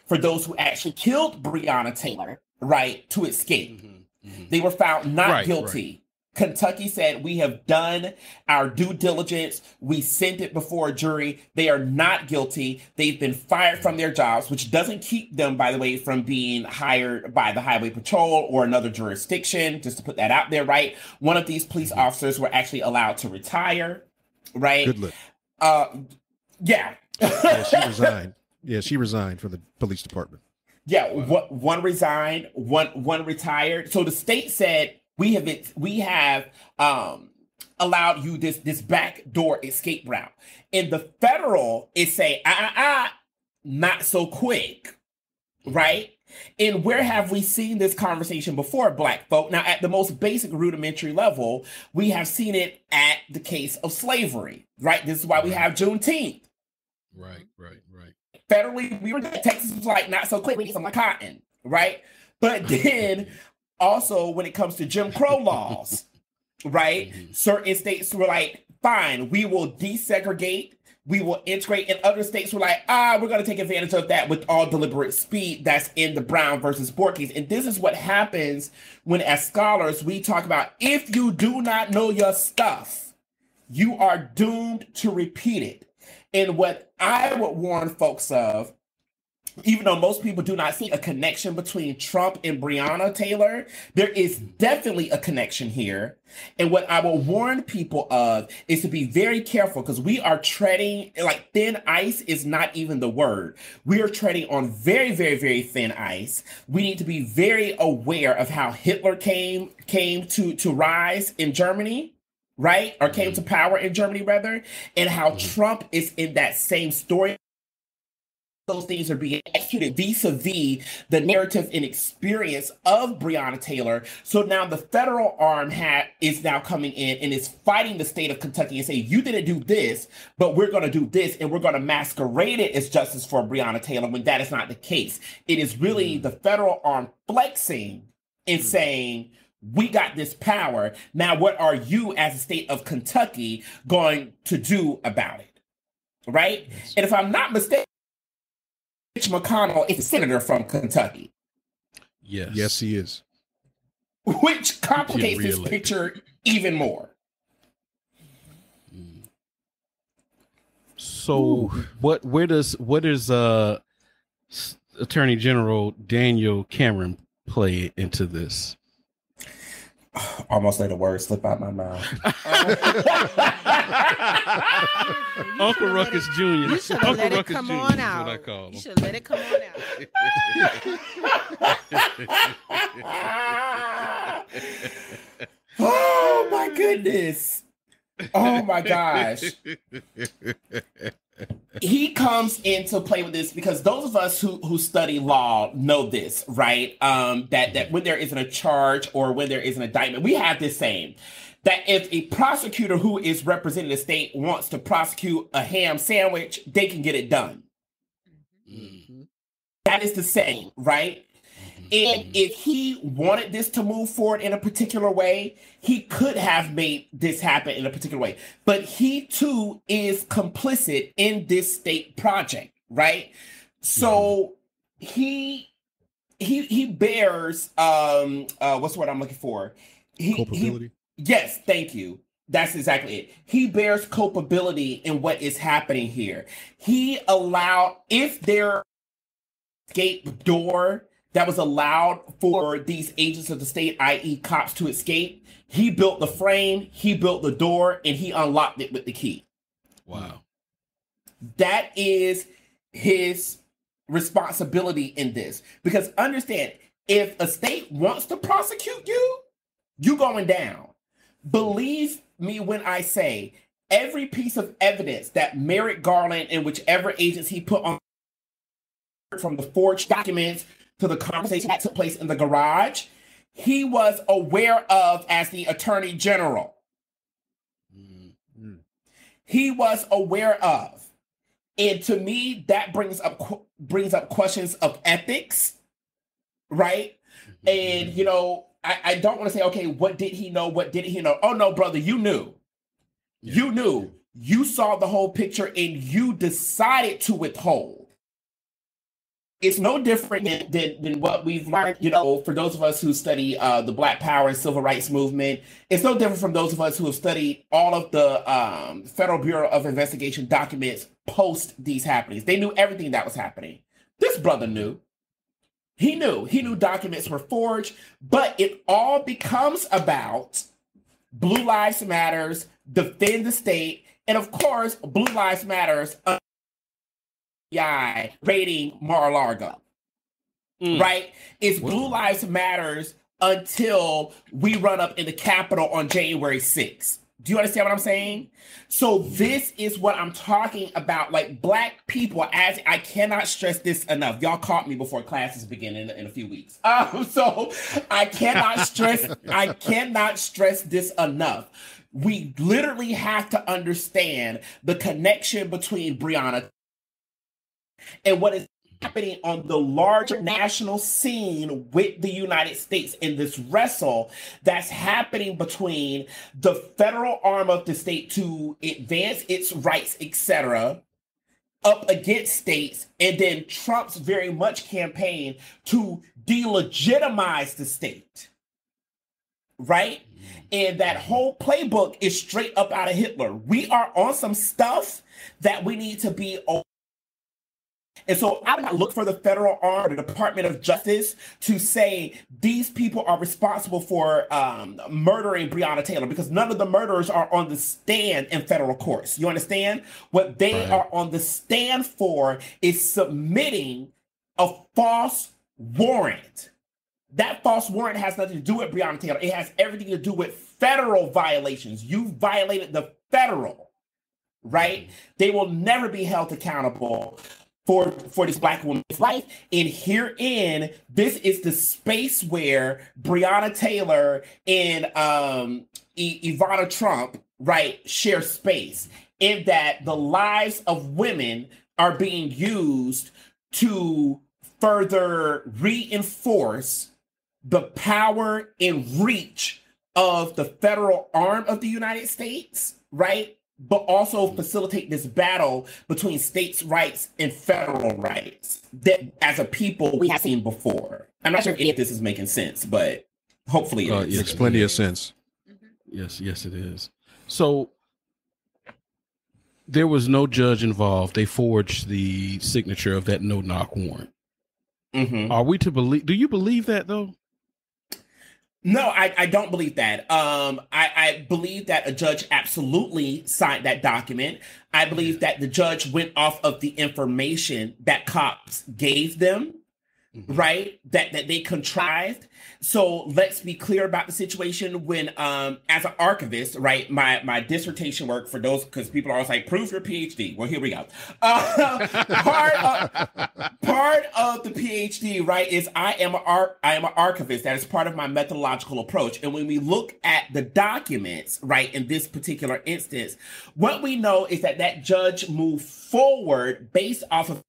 for those who actually killed Breonna Taylor right to escape mm-hmm. Mm-hmm. they were found not right, guilty right. Kentucky said, We have done our due diligence. We sent it before a jury. They are not guilty. They've been fired from their jobs, which doesn't keep them, by the way, from being hired by the Highway Patrol or another jurisdiction, just to put that out there, right? One of these police officers were actually allowed to retire, right? Good look. Uh, yeah. yeah, she resigned. Yeah, she resigned from the police department. Yeah, wow. one resigned, one one retired. So the state said we have we have um, allowed you this this backdoor escape route. In the federal, it say ah ah ah, not so quick, right? And where have we seen this conversation before, black folk? Now, at the most basic rudimentary level, we have seen it at the case of slavery, right? This is why we have Juneteenth. Right, right, right. Federally, we were Texas was like not so quick. We need some cotton, right? But then also when it comes to Jim Crow laws, right? Mm-hmm. Certain states were like, fine, we will desegregate, we will integrate, and other states were like, ah, we're going to take advantage of that with all deliberate speed that's in the Brown versus Board case. And this is what happens when, as scholars, we talk about if you do not know your stuff, you are doomed to repeat it. And what I would warn folks of even though most people do not see a connection between Trump and Breonna Taylor, there is definitely a connection here. And what I will warn people of is to be very careful because we are treading like thin ice is not even the word. We are treading on very, very, very thin ice. We need to be very aware of how Hitler came came to to rise in Germany right? Or came mm-hmm. to power in Germany, rather, and how mm-hmm. Trump is in that same story. Those things are being executed vis-a-vis the narrative and experience of Breonna Taylor. So now the federal arm hat is now coming in and is fighting the state of Kentucky and saying, you didn't do this, but we're going to do this and we're going to masquerade it as justice for Breonna Taylor when that is not the case. It is really mm. the federal arm flexing and mm. saying, we got this power. Now, what are you as a state of Kentucky going to do about it? Right? Yes. And if I'm not mistaken, Mitch McConnell is a senator from Kentucky. Yes. Yes, he is. Which complicates this picture even more. So Ooh. what where does what is uh Attorney General Daniel Cameron play into this? Almost let a word slip out my mouth. Uncle Ruckus Jr. You should have let Ruckus it come Jr. on out. What I call. You should let it come on out. oh my goodness. Oh my gosh he comes into play with this because those of us who who study law know this, right? Um, that that when there isn't a charge or when there is an indictment, we have this saying that if a prosecutor who is representing the state wants to prosecute a ham sandwich, they can get it done. Mm-hmm. That is the same, right? And if he wanted this to move forward in a particular way, he could have made this happen in a particular way. But he too is complicit in this state project, right? So mm-hmm. he he he bears um uh what's the word I'm looking for? He, Culpability. He, yes, thank you. That's exactly it. He bears culpability in what is happening here. He allowed if there escape door that was allowed for these agents of the state, i.e., cops, to escape. He built the frame, he built the door, and he unlocked it with the key. Wow. That is his responsibility in this. Because understand, if a state wants to prosecute you, you going down. Believe me when I say every piece of evidence that Merrick Garland and whichever agents he put on from the forged documents to the conversation that took place in the garage, he was aware of as the attorney general. Mm-hmm. He was aware of. And to me, that brings up brings up questions of ethics, right? Mm-hmm. And you know, I, I don't want to say, okay, what did he know? What didn't he know? Oh no, brother, you knew. Yeah. You knew. You saw the whole picture and you decided to withhold it's no different than, than, than, what we've learned, you know, for those of us who study uh, the Black Power and Civil Rights Movement. It's no different from those of us who have studied all of the um, Federal Bureau of Investigation documents post these happenings. They knew everything that was happening. This brother knew. He knew. He knew documents were forged, but it all becomes about Blue Lives Matters, defend the state, and of course, Blue Lives Matters FBI raiding Mar-a-Lago. Mm. Right? It's Blue Lives Matters until we run up in the Capitol on January 6th. Do you understand what I'm saying? So this is what I'm talking about. Like black people, as I cannot stress this enough. Y'all caught me before classes begin in, in a few weeks. Um, so I cannot stress, I cannot stress this enough. We literally have to understand the connection between Breonna and what is mm-hmm. happening on the larger national scene with the United States in this wrestle that's happening between the federal arm of the state to advance its rights, etc., up against states, and then Trump's very much campaign to delegitimize the state. Right? Mm-hmm. And that mm-hmm. whole playbook is straight up out of Hitler. We are on some stuff that we need to be And so I would not look for the federal arm, the Department of Justice, to say these people are responsible for um, murdering Breonna Taylor because none of the murderers are on the stand in federal courts. You understand? What they Right. are on the stand for is submitting a false warrant. That false warrant has nothing to do with Breonna Taylor. It has everything to do with federal violations. You violated the federal, right? They will never be held accountable for for this black woman's life. And herein, this is the space where Breonna Taylor and um, I- Ivana Trump, right, share space in that the lives of women are being used to further reinforce the power and reach of the federal arm of the United States, right? But also facilitate this battle between states' rights and federal rights that, as a people, we have seen before. I'm not sure if this is making sense, but hopefully it Uh, is. Makes plenty of sense. Yes, yes, it is. So there was no judge involved. They forged the signature of that no knock warrant. Mhm. Are we to believe? Do you believe that though? No, I, I don't believe that. Um, I, I believe that a judge absolutely signed that document. I believe that the judge went off of the information that cops gave them, Mhm. right? That that they contrived. So let's be clear about the situation. When um as an archivist, right, my my dissertation work for those because people are always like, prove your PhD. Well, here we go. Uh, part of, part of the PhD, right, is I am an ar- I am an archivist. That is part of my methodological approach. And when we look at the documents, right, in this particular instance, what we know is that that judge moved forward based off of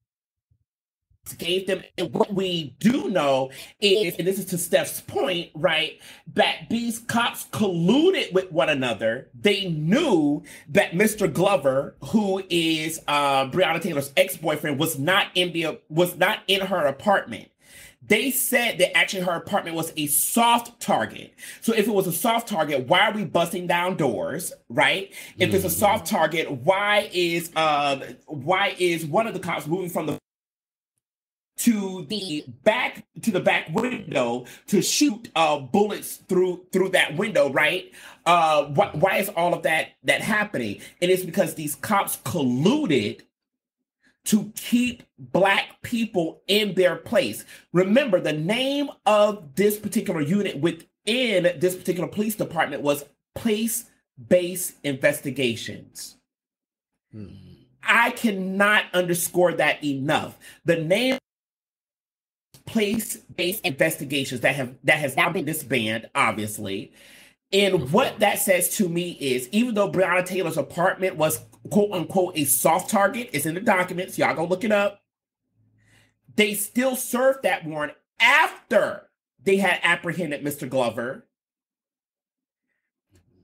gave them and what we do know is and this is to steph's point right that these cops colluded with one another they knew that mr glover who is uh breonna taylor's ex-boyfriend was not in the was not in her apartment they said that actually her apartment was a soft target. So if it was a soft target, why are we busting down doors, right? If it's a soft target, why is um why is one of the cops moving from the to the back to the back window to shoot uh bullets through through that window right? Uh why, why is all of that that happening? And it's because these cops colluded to keep black people in their place. Remember the name of this particular unit within this particular police department was place based investigations. I cannot underscore that enough. The name place-based investigations that have that has now been disbanded, obviously. And what that says to me is even though Breonna Taylor's apartment was quote unquote a soft target, it's in the documents, y'all go look it up. They still served that warrant after they had apprehended Mr. Glover.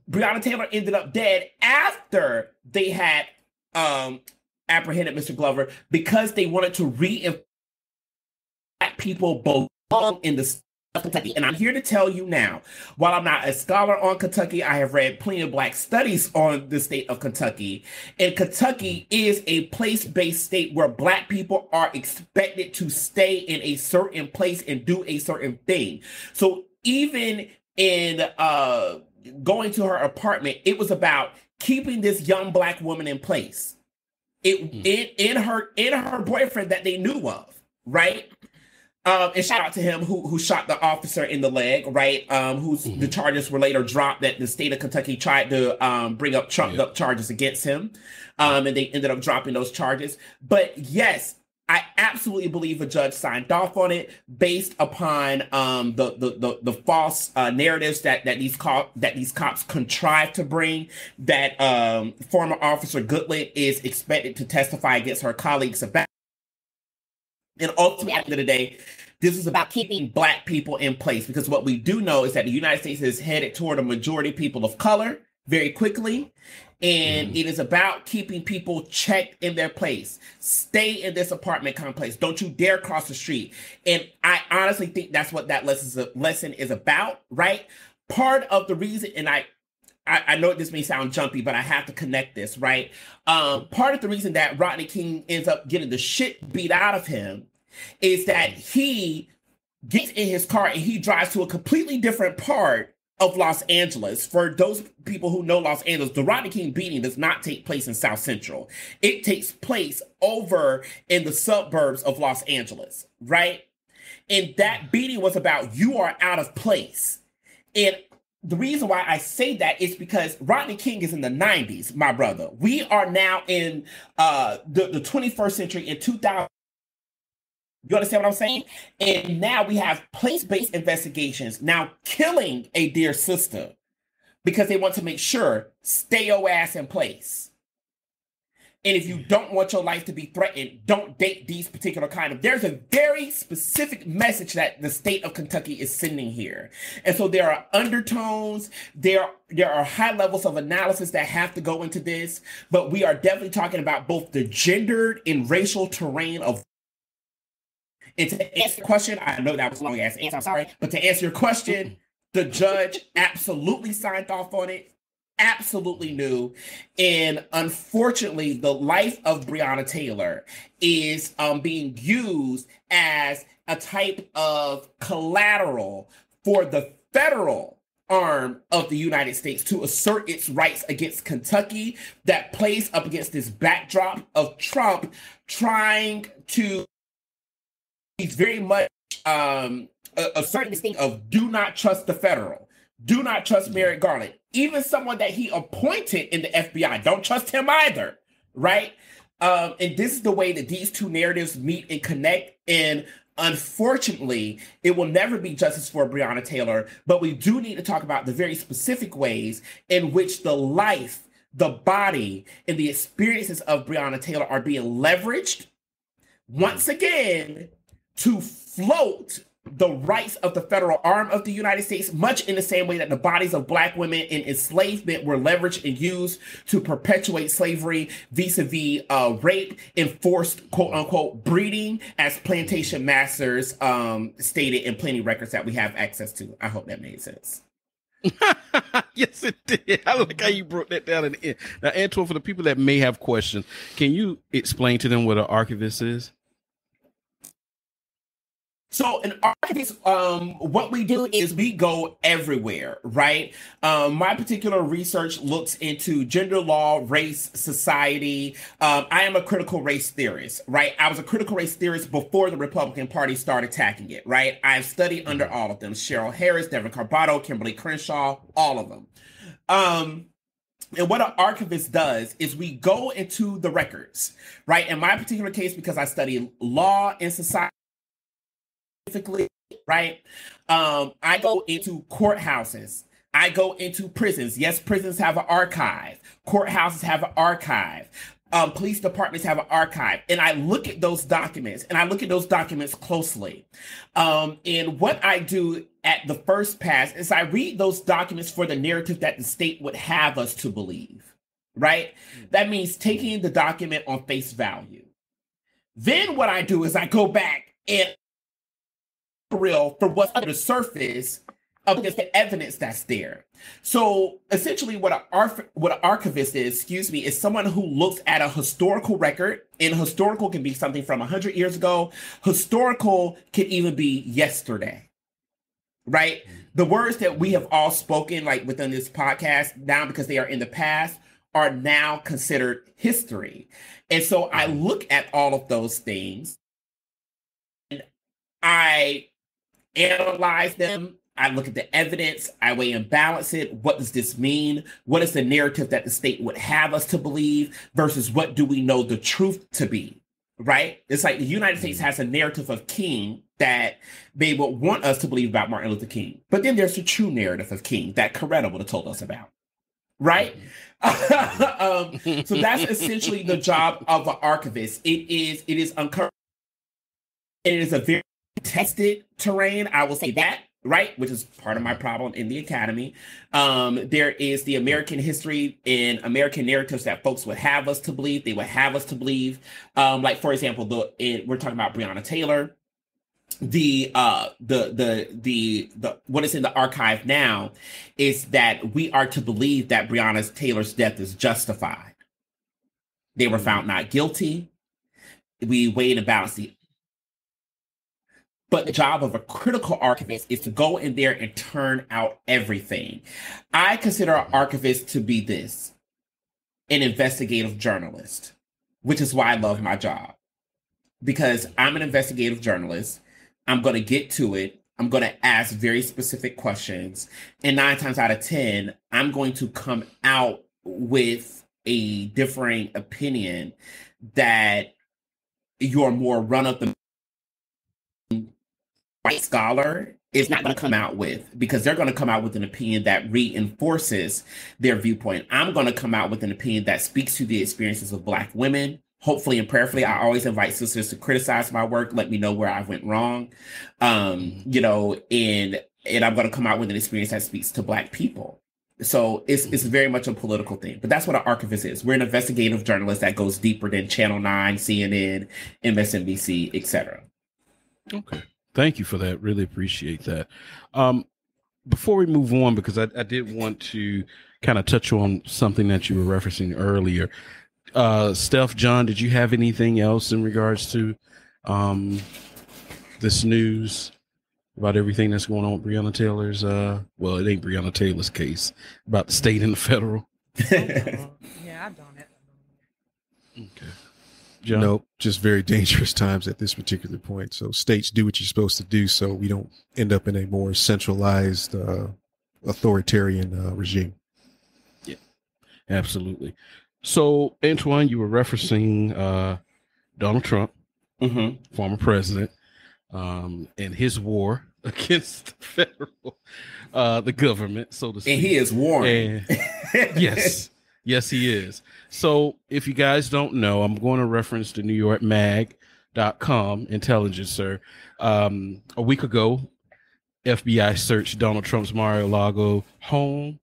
Breonna Taylor ended up dead after they had um apprehended Mr. Glover because they wanted to reinforce black people belong in the state of Kentucky. And I'm here to tell you now, while I'm not a scholar on Kentucky, I have read plenty of black studies on the state of Kentucky. And Kentucky is a place-based state where black people are expected to stay in a certain place and do a certain thing. So even in uh going to her apartment, it was about keeping this young black woman in place. It Mm. in in her in her boyfriend that they knew of, right? Um, and shout out to him who who shot the officer in the leg, right? Um, who's the charges were later dropped that the state of Kentucky tried to um bring up trumped Yeah. up charges against him, um, and they ended up dropping those charges. But yes, I absolutely believe a judge signed off on it based upon um the the the, the false uh, narratives that that these cop that these cops contrived to bring. That um former officer Goodlett is expected to testify against her colleagues about. And ultimately, at the end of the day, this is about keeping black people in place because what we do know is that the United States is headed toward a majority people of color very quickly. And it is about keeping people checked in their place. Stay in this apartment complex. Don't you dare cross the street. And I honestly think that's what that lesson lesson is about, right? Part of the reason, and I I, I, know this may sound jumpy, but I have to connect this, right? Um, part of the reason that Rodney King ends up getting the shit beat out of him is that he gets in his car and he drives to a completely different part of Los Angeles. For those people who know Los Angeles, the Rodney King beating does not take place in South Central. It takes place over in the suburbs of Los Angeles, right? And that beating was about you are out of place. And the reason why I say that is because Rodney King is in the 90s, my brother. We are now in uh, the, the 21st century in 2000. You understand what I'm saying? And now we have place based investigations now killing a dear sister because they want to make sure stay your ass in place. And if you don't want your life to be threatened, don't date these particular kind of. There's a very specific message that the state of Kentucky is sending here. And so there are undertones, there there are high levels of analysis that have to go into this, but we are definitely talking about both the gendered and racial terrain of and to answer your question, I know that was long ass answer, I'm sorry, but to answer your question, the judge absolutely signed off on it absolutely knew. And unfortunately, the life of Breonna Taylor is um, being used as a type of collateral for the federal arm of the United States to assert its rights against Kentucky that plays up against this backdrop of Trump trying to he's very much um this thing of do not trust the federal do not trust Merrick Garland. Even someone that he appointed in the FBI, don't trust him either, right? Um, and this is the way that these two narratives meet and connect. And unfortunately, it will never be justice for Breonna Taylor, but we do need to talk about the very specific ways in which the life, the body, and the experiences of Breonna Taylor are being leveraged once again to float the rights of the federal arm of the United States, much in the same way that the bodies of black women in enslavement were leveraged and used to perpetuate slavery vis-a-vis uh, rape and forced quote unquote breeding, as plantation masters um, stated in plenty records that we have access to. I hope that made sense. yes, it did. I like how you broke that down in the end. Now, Antwann, for the people that may have questions, can you explain to them what an archivist is? So in archivist, um, what we do is we go everywhere, right? Um, my particular research looks into gender law, race, society. Um, I am a critical race theorist, right? I was a critical race theorist before the Republican Party started attacking it, right? I've studied under mm-hmm. all of them: Cheryl Harris, Devon Carbado, Kimberlé Crenshaw, all of them. Um, and what an archivist does is we go into the records, right? In my particular case, because I study law and society specifically, right? Um, I go into courthouses. I go into prisons. Yes, prisons have an archive. Courthouses have an archive. Um, police departments have an archive. And I look at those documents and I look at those documents closely. Um, and what I do at the first pass is I read those documents for the narrative that the state would have us to believe, right? That means taking the document on face value. Then what I do is I go back and real for what's under the surface against the evidence that's there. So essentially, what an arch- what an archivist is, excuse me, is someone who looks at a historical record. And historical can be something from hundred years ago. Historical can even be yesterday, right? Mm-hmm. The words that we have all spoken, like within this podcast, now because they are in the past, are now considered history. And so I mm-hmm. look at all of those things. And I analyze them. I look at the evidence, I weigh and balance it. What does this mean? What is the narrative that the state would have us to believe versus what do we know the truth to be? Right? It's like the United States has a narrative of King that they would want us to believe about Martin Luther King. But then there's the true narrative of King that Coretta would have told us about. Right? um, so that's essentially the job of an archivist. It is, it is uncovered. It is a very tested terrain. I will say that right which is part of my problem in the academy um there is the american history and american narratives that folks would have us to believe they would have us to believe um like for example the it, we're talking about breonna taylor the uh the the the the what is in the archive now is that we are to believe that Breonna Taylor's death is justified. They were found not guilty. We weighed and balanced the but the job of a critical archivist is to go in there and turn out everything. I consider an archivist to be this an investigative journalist, which is why I love my job. Because I'm an investigative journalist, I'm going to get to it. I'm going to ask very specific questions. And nine times out of 10, I'm going to come out with a differing opinion that your more run of the white scholar is not going to come out with because they're going to come out with an opinion that reinforces their viewpoint. I'm going to come out with an opinion that speaks to the experiences of Black women. Hopefully and prayerfully, I always invite sisters to criticize my work, let me know where I went wrong, um, you know, and and I'm going to come out with an experience that speaks to Black people. So it's it's very much a political thing, but that's what an archivist is. We're an investigative journalist that goes deeper than Channel Nine, CNN, MSNBC, etc. Okay. Thank you for that. Really appreciate that. Um, before we move on, because I, I did want to kind of touch on something that you were referencing earlier. Uh, Steph, John, did you have anything else in regards to um, this news about everything that's going on with Breonna Taylor's? Uh, well, it ain't Breonna Taylor's case about the state and the federal. yeah, I don't. Okay. John? Nope, just very dangerous times at this particular point. So states do what you're supposed to do, so we don't end up in a more centralized, uh, authoritarian uh, regime. Yeah, absolutely. So Antwann, you were referencing uh, Donald Trump, mm-hmm. former president, um, and his war against the federal, uh, the government, so to speak. And he is warring. And, yes, yes, he is. So if you guys don't know, I'm going to reference the New York Mag.com Intelligencer. Um, a week ago, FBI searched Donald Trump's Mar-a-Lago home.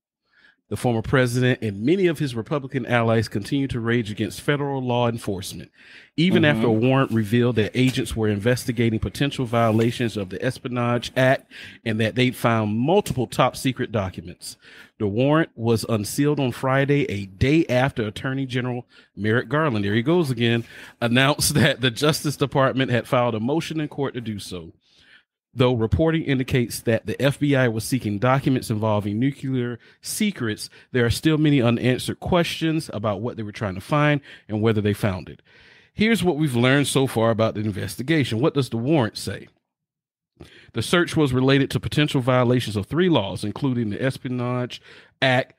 The former president and many of his Republican allies continue to rage against federal law enforcement, even Mhm. after a warrant revealed that agents were investigating potential violations of the Espionage Act and that they'd found multiple top secret documents. The warrant was unsealed on Friday, a day after Attorney General Merrick Garland, there he goes again, announced that the Justice Department had filed a motion in court to do so. Though reporting indicates that the FBI was seeking documents involving nuclear secrets, there are still many unanswered questions about what they were trying to find and whether they found it. Here's what we've learned so far about the investigation. What does the warrant say? The search was related to potential violations of three laws, including the Espionage Act.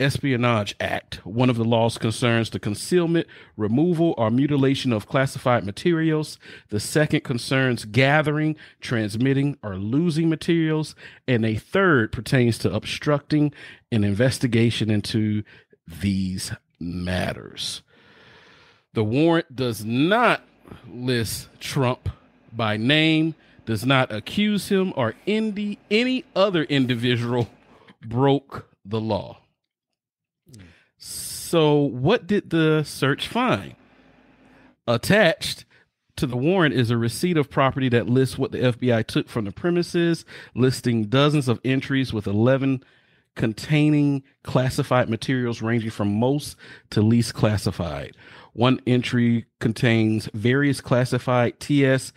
Espionage Act. One of the laws concerns the concealment, removal, or mutilation of classified materials. The second concerns gathering, transmitting, or losing materials. And a third pertains to obstructing an investigation into these matters. The warrant does not list Trump by name, does not accuse him or any, any other individual broke the law. So, what did the search find? Attached to the warrant is a receipt of property that lists what the FBI took from the premises, listing dozens of entries with 11 containing classified materials ranging from most to least classified. One entry contains various classified TS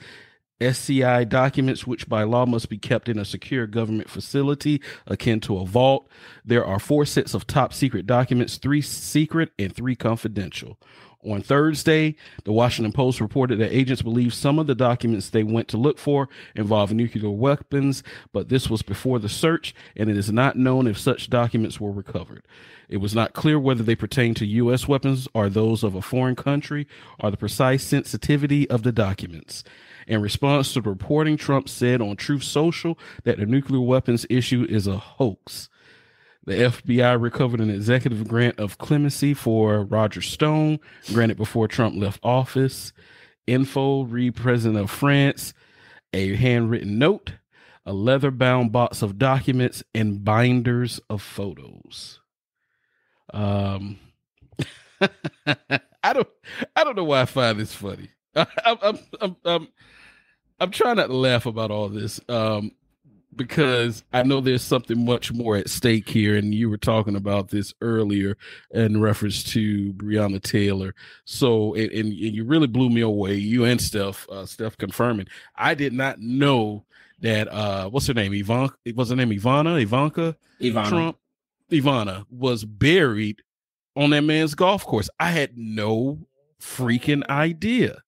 SCI documents, which by law must be kept in a secure government facility akin to a vault. There are four sets of top secret documents three secret and three confidential. On Thursday, the Washington Post reported that agents believe some of the documents they went to look for involve nuclear weapons, but this was before the search, and it is not known if such documents were recovered. It was not clear whether they pertain to U.S. weapons or those of a foreign country or the precise sensitivity of the documents. In response to the reporting, Trump said on Truth Social that the nuclear weapons issue is a hoax. The FBI recovered an executive grant of clemency for Roger Stone, granted before Trump left office. Info, re President of France, a handwritten note, a leather bound box of documents, and binders of photos. Um, I don't, I don't know why I find this funny. I, I'm, I'm, I'm, I'm, I'm trying not to laugh about all this um, because I know there's something much more at stake here, and you were talking about this earlier in reference to Breonna Taylor. So, and, and you really blew me away. You and Steph, uh, Steph confirming. I did not know that. Uh, what's her name? Ivanka. It was her name Ivana? Ivanka Ivana. Trump. Ivana was buried on that man's golf course. I had no freaking idea.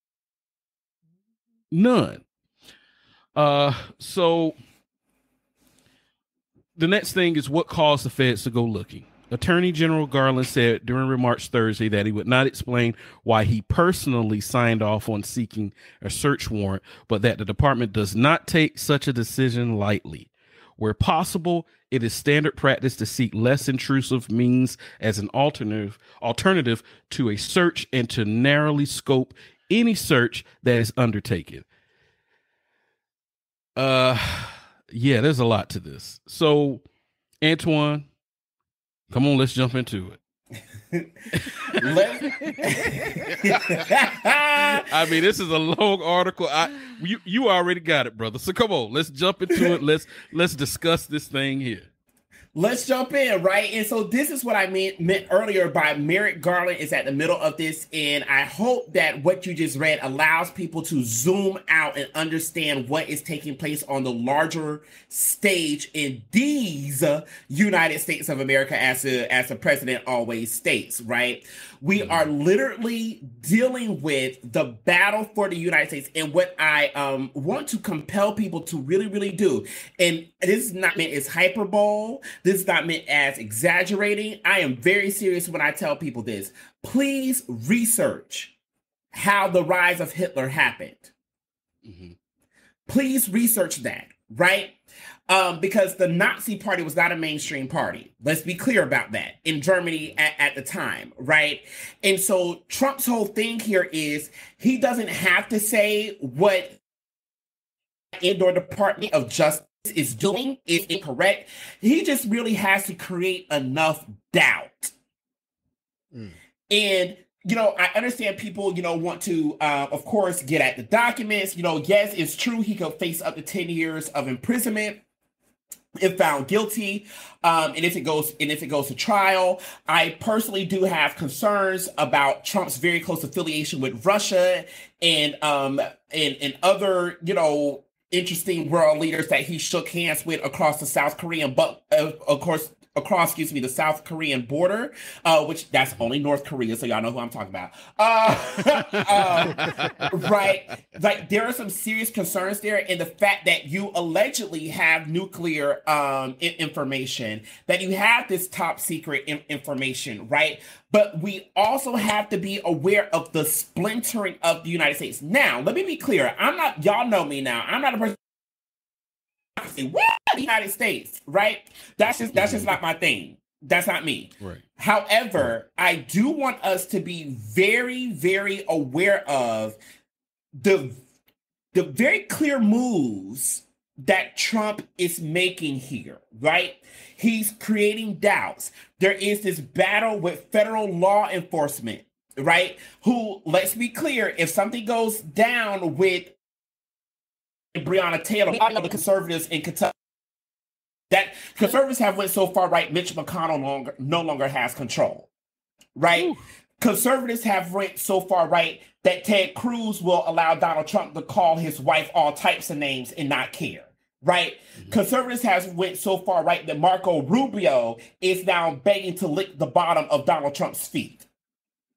None. Uh, so the next thing is what caused the feds to go looking. Attorney General Garland said during remarks Thursday that he would not explain why he personally signed off on seeking a search warrant, but that the department does not take such a decision lightly. Where possible, it is standard practice to seek less intrusive means as an alternative alternative to a search and to narrowly scope any search that is undertaken. Uh yeah, there's a lot to this. So, Antwann, come on, let's jump into it. Let- I mean, this is a long article. I you you already got it, brother. So come on, let's jump into it. Let's let's discuss this thing here. Let's jump in, right? And so this is what I meant meant earlier by Merrick Garland is at the middle of this, and I hope that what you just read allows people to zoom out and understand what is taking place on the larger stage in these United States of America, as the as the president always states, right? We are literally dealing with the battle for the United States, and what I um, want to compel people to really, really do, and this is not meant as hyperbole. This is not meant as exaggerating. I am very serious when I tell people this. Please research how the rise of Hitler happened. Mhm. Please research that, right? Um, because the Nazi party was not a mainstream party. Let's be clear about that in Germany at, at the time, right? And so Trump's whole thing here is he doesn't have to say what the indoor Department of Justice is doing is incorrect. He just really has to create enough doubt. Mm. And you know, I understand people, you know, want to, uh, of course, get at the documents. You know, yes, it's true he could face up to 10 years of imprisonment if found guilty um, and if it goes and if it goes to trial. I personally do have concerns about trump's very close affiliation with russia and um and, and other you know interesting world leaders that he shook hands with across the south korean but uh, of course across excuse me the south korean border uh which that's only north korea so y'all know who i'm talking about. Uh, uh right like there are some serious concerns there in the fact that you allegedly have nuclear um i- information that you have this top secret in- information right? But we also have to be aware of the splintering of the united states. Now let me be clear. I'm not y'all know me now. I'm not a person what the united states right that's just that's just mm-hmm. not my thing that's not me Right. However, I do want us to be very, very aware of the the very clear moves that Trump is making here, right? He's creating doubts. There is this battle with federal law enforcement, right? Who, let's be clear, if something goes down with Breonna Taylor, I know the conservatives in Kentucky. That conservatives have went so far right mitch mcconnell longer, no longer has control right? Ooh. conservatives have went so far right that ted cruz will allow donald trump to call his wife all types of names and not care right? Mm-hmm. Conservatives has went so far right that marco rubio is now begging to lick the bottom of donald trump's feet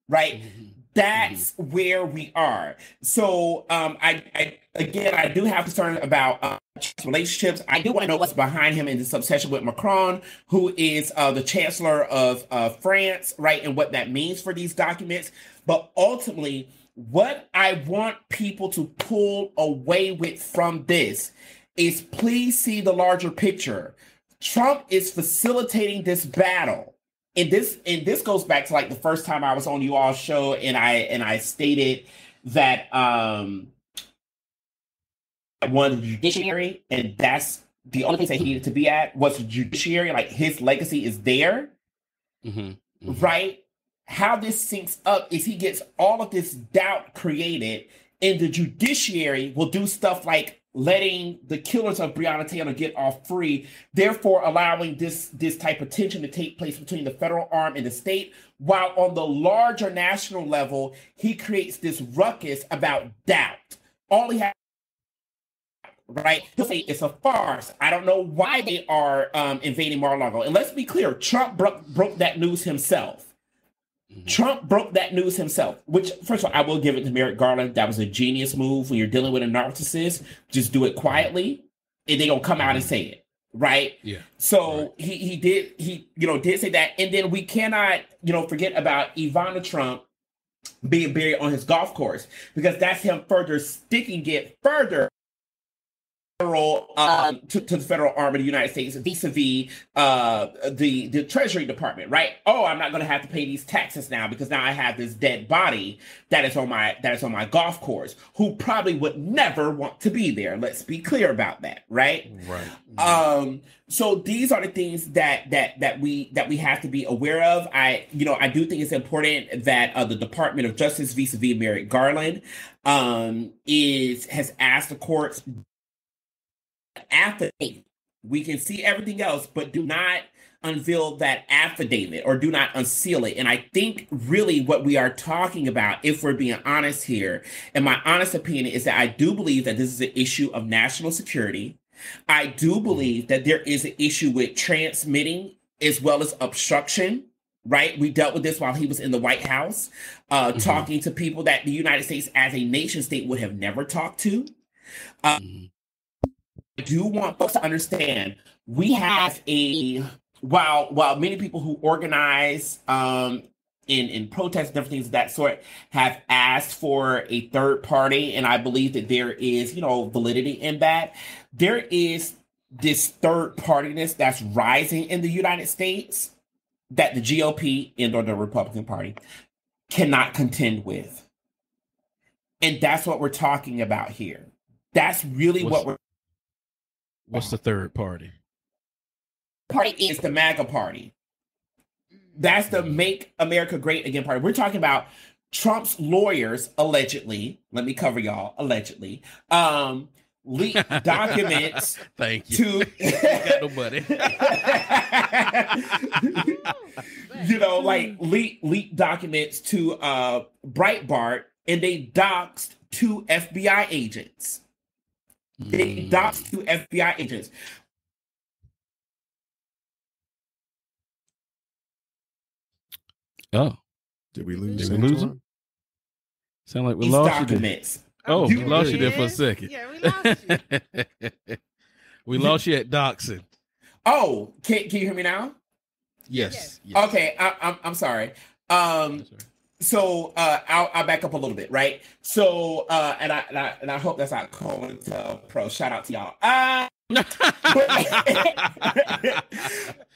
right mm-hmm. That's where we are. So, um, I, I again, I do have concern about uh, relationships. I do want to know what's behind him in this obsession with Macron, who is uh, the chancellor of uh, France, right, and what that means for these documents. But ultimately, what I want people to pull away with from this is please see the larger picture. Trump is facilitating this battle and this and this goes back to like the first time I was on you all show and I and I stated that um I wanted the judiciary and that's the only place that he needed to be at was the judiciary like his legacy is there Mhm. Mhm. right how this syncs up is he gets all of this doubt created and the judiciary will do stuff like letting the killers of Breonna Taylor get off free, therefore allowing this this type of tension to take place between the federal arm and the state. While on the larger national level, he creates this ruckus about doubt. All he has right? He'll say it's a farce. I don't know why they are um, invading Mar-a-Lago. And let's be clear, Trump broke, broke that news himself. Mm-hmm. Trump broke that news himself, which, first of all, I will give it to Merrick Garland. That was a genius move when you're dealing with a narcissist. Just do it quietly, and they don't come out and say it, right? Yeah. So Right. he he did he you know did say that, and then we cannot you know forget about Ivana Trump being buried on his golf course because that's him further sticking it further federal um, to, to the federal arm of the United States vis-a-vis uh, the the Treasury Department, right? Oh, I'm not going to have to pay these taxes now because now I have this dead body that is on my that is on my golf course, who probably would never want to be there. Let's be clear about that, right? Right. um so these are the things that that that we that we have to be aware of i you know i do think it's important that uh, the department of justice vis-a-vis merrick garland um is has asked the courts affidavit we can see everything else but do not unveil that affidavit or do not unseal it and i think really what we are talking about if we're being honest here and my honest opinion is that i do believe that this is an issue of national security I do believe that there is an issue with transmitting as well as obstruction. Right, we dealt with this while he was in the White House, uh, Mhm. talking to people that the United States, as a nation state, would have never talked to. Mhm. I do want folks to understand we have a while while many people who organize um in in protests different things of that sort have asked for a third party and i believe that there is you know validity in that there is this third partiness that's rising in the united states that the gop and or the republican party cannot contend with. And that's what we're talking about here. That's really What's- what we're What's the third party? party is the MAGA party. That's the Make America Great Again party. We're talking about Trump's lawyers allegedly. Let me cover y'all. Allegedly, um, leaked documents Thank you. to. Got no money. you know, like leak leak documents to uh Breitbart, and they doxed two FBI agents. They Mm. doxed two FBI agents. Oh, Did we lose? Did we lose him? sound like we These lost you. there. Oh, You we lost you there for a second. Yeah, we lost you. we lost you at Doxon. Oh, can, can you hear me now? Yes. yes. Okay, I, I'm I'm sorry. Um, Yes, sir. So uh, I'll I'll back up a little bit, right? So uh, and I and I, and I hope that's not Cohen Pro. Shout out to y'all. Uh,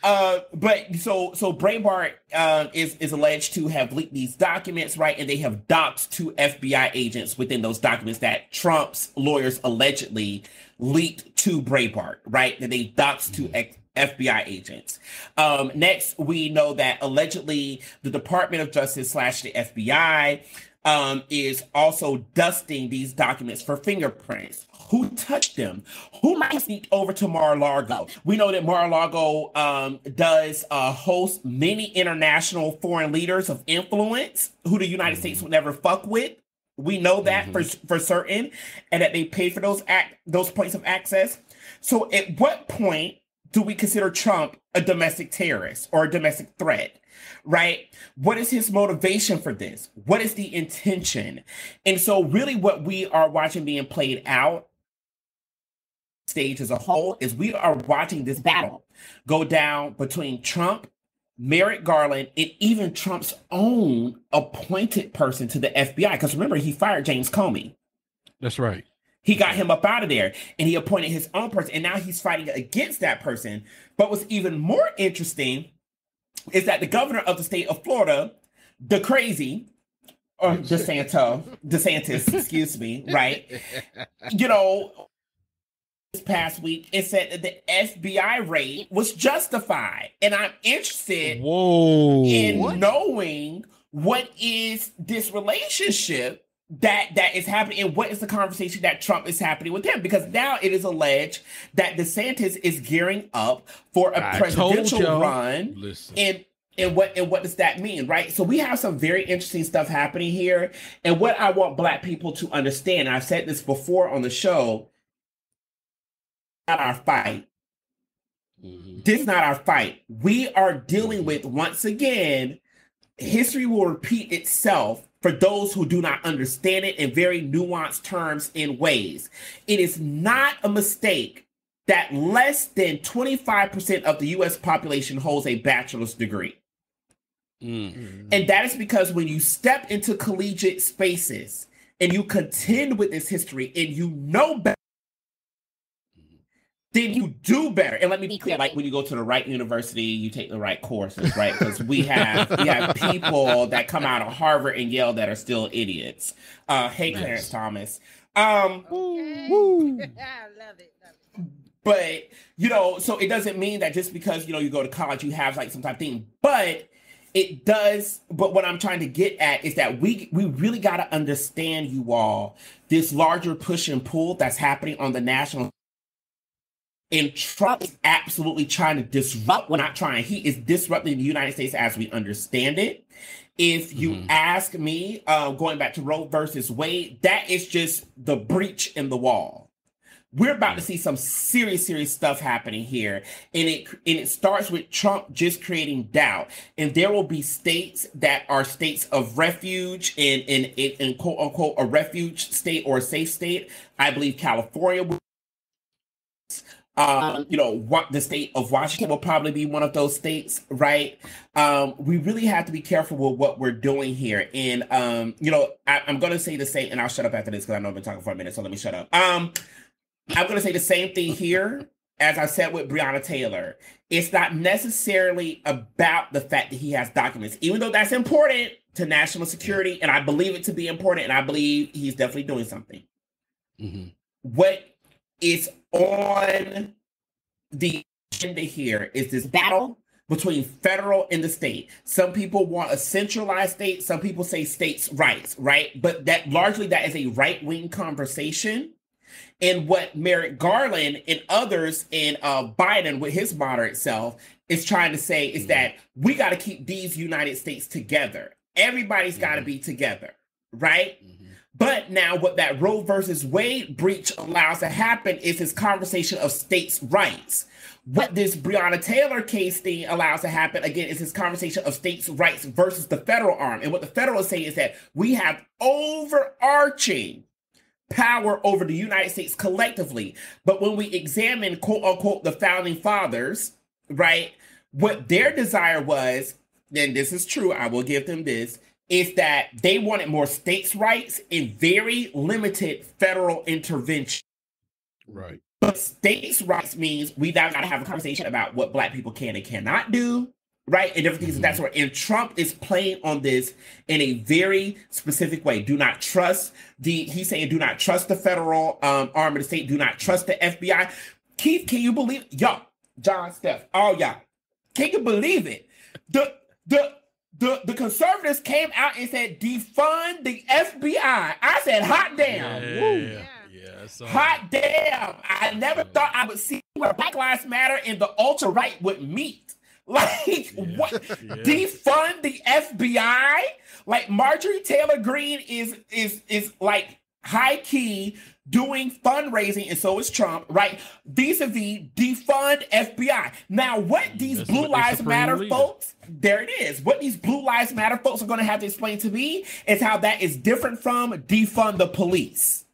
uh, but so so Breitbart uh, is is alleged to have leaked these documents, right? And they have doxed two FBI agents within those documents that Trump's lawyers allegedly leaked to Breitbart, right? That they doxed to ex- FBI agents. Um, next, we know that allegedly the Department of Justice slash the FBI um, is also dusting these documents for fingerprints. Who touched them? Who might sneak over to Mar-a-Lago? We know that Mar-a-Lago um, does uh, host many international foreign leaders of influence who the United States would never fuck with. We know that for for certain, and that they pay for those act those points of access. So, at what point do we consider Trump a domestic terrorist or a domestic threat? Right? What is his motivation for this? What is the intention? And so, really, what we are watching being played out stage as a whole is we are watching this battle go down between Trump, Merrick Garland, and even Trump's own appointed person to the FBI. Because remember, he fired James Comey. That's right. He got him up out of there and he appointed his own person. And now he's fighting against that person. But what's even more interesting is that the governor of the state of Florida, the crazy, or DeSanto, DeSantis, excuse me, right? You know, this past week, it said that the FBI raid was justified. And I'm interested Whoa. in knowing what is this relationship that that is happening and what is the conversation that Trump is happening with him? Because now it is alleged that DeSantis is gearing up for a I presidential run. Listen. and and what and what does that mean right? So we have some very interesting stuff happening here. And what I want black people to understand I've said this before on the show not our fight. Mhm. this is not our fight. We are dealing with once again, history will repeat itself for those who do not understand it in very nuanced terms and ways. It is not a mistake that less than 25% of the US population holds a bachelor's degree. Mm. And that is because when you step into collegiate spaces and you contend with this history and you know better, then you do better. And let me be clear, like when you go to the right university, you take the right courses, right? Because we have we have people that come out of Harvard and Yale that are still idiots. Uh hey Yes. Clarence Thomas. Um Okay. Woo. I love it. Love it. but you know, so it doesn't mean that just because you know you go to college, you have like some type of thing. But it does. But what I'm trying to get at is that we we really got to understand you all this larger push and pull that's happening on the national. And Trump is absolutely trying to disrupt. We're not trying. He is disrupting the United States as we understand it. If you Mhm. ask me, uh, going back to Roe versus Wade, that is just the breach in the wall we're about to see some serious serious stuff happening here and it and it starts with trump just creating doubt and there will be states that are states of refuge and in in quote unquote a refuge state or a safe state i believe california will um, you know, what the state of Washington will probably be one of those states, right? Um, we really have to be careful with what we're doing here. And um, you know, I, I'm gonna say the same, and I'll shut up after this because I know I've been talking for a minute, so let me shut up. Um, I'm going to say the same thing here as I said with Breonna Taylor. It's not necessarily about the fact that he has documents, even though that's important to national security, and I believe it to be important, and I believe he's definitely doing something. Mhm. What is on the agenda here is this battle between federal and the state. Some people want a centralized state, some people say states' rights, right? But that largely that is a right-wing conversation. And what Merrick Garland and others in uh, Biden with his moderate self is trying to say is that we got to keep these United States together. Everybody's got to be together, right? Mhm. But now, what that Roe versus Wade breach allows to happen is this conversation of states' rights. What this Breonna Taylor case thing allows to happen again is this conversation of states' rights versus the federal arm. And what the federalists say is that we have overarching power over the United States collectively. But when we examine, quote unquote, the founding fathers, right, what their desire was, then this is true, I will give them this, is that they wanted more states' rights and very limited federal intervention. Right. But states' rights means we now got to have a conversation about what Black people can and cannot do, right? And different things of that sort. And Trump is playing on this in a very specific way. Do not trust the. He's saying, do not trust the federal um, arm of the state. Do not trust the FBI. Keith, can you believe? y'all, John, Steph, all y'all, can you believe it? The the. The, the conservatives came out and said defund the FBI. I said hot damn. Woo. Yeah. Yeah. Hot damn! I never thought I would see where Black Lives Matter and the ultra right would meet. Like Yeah. what? Yeah. Defund the FBI? Like Marjorie Taylor Greene is is is like high key doing fundraising, and so is Trump, right? Vis-a-vis defund FBI. Now, what these That's Blue what Lives Matter Leader. folks, there it is. What these Blue Lives Matter folks are going to have to explain to me is how that is different from defund the police.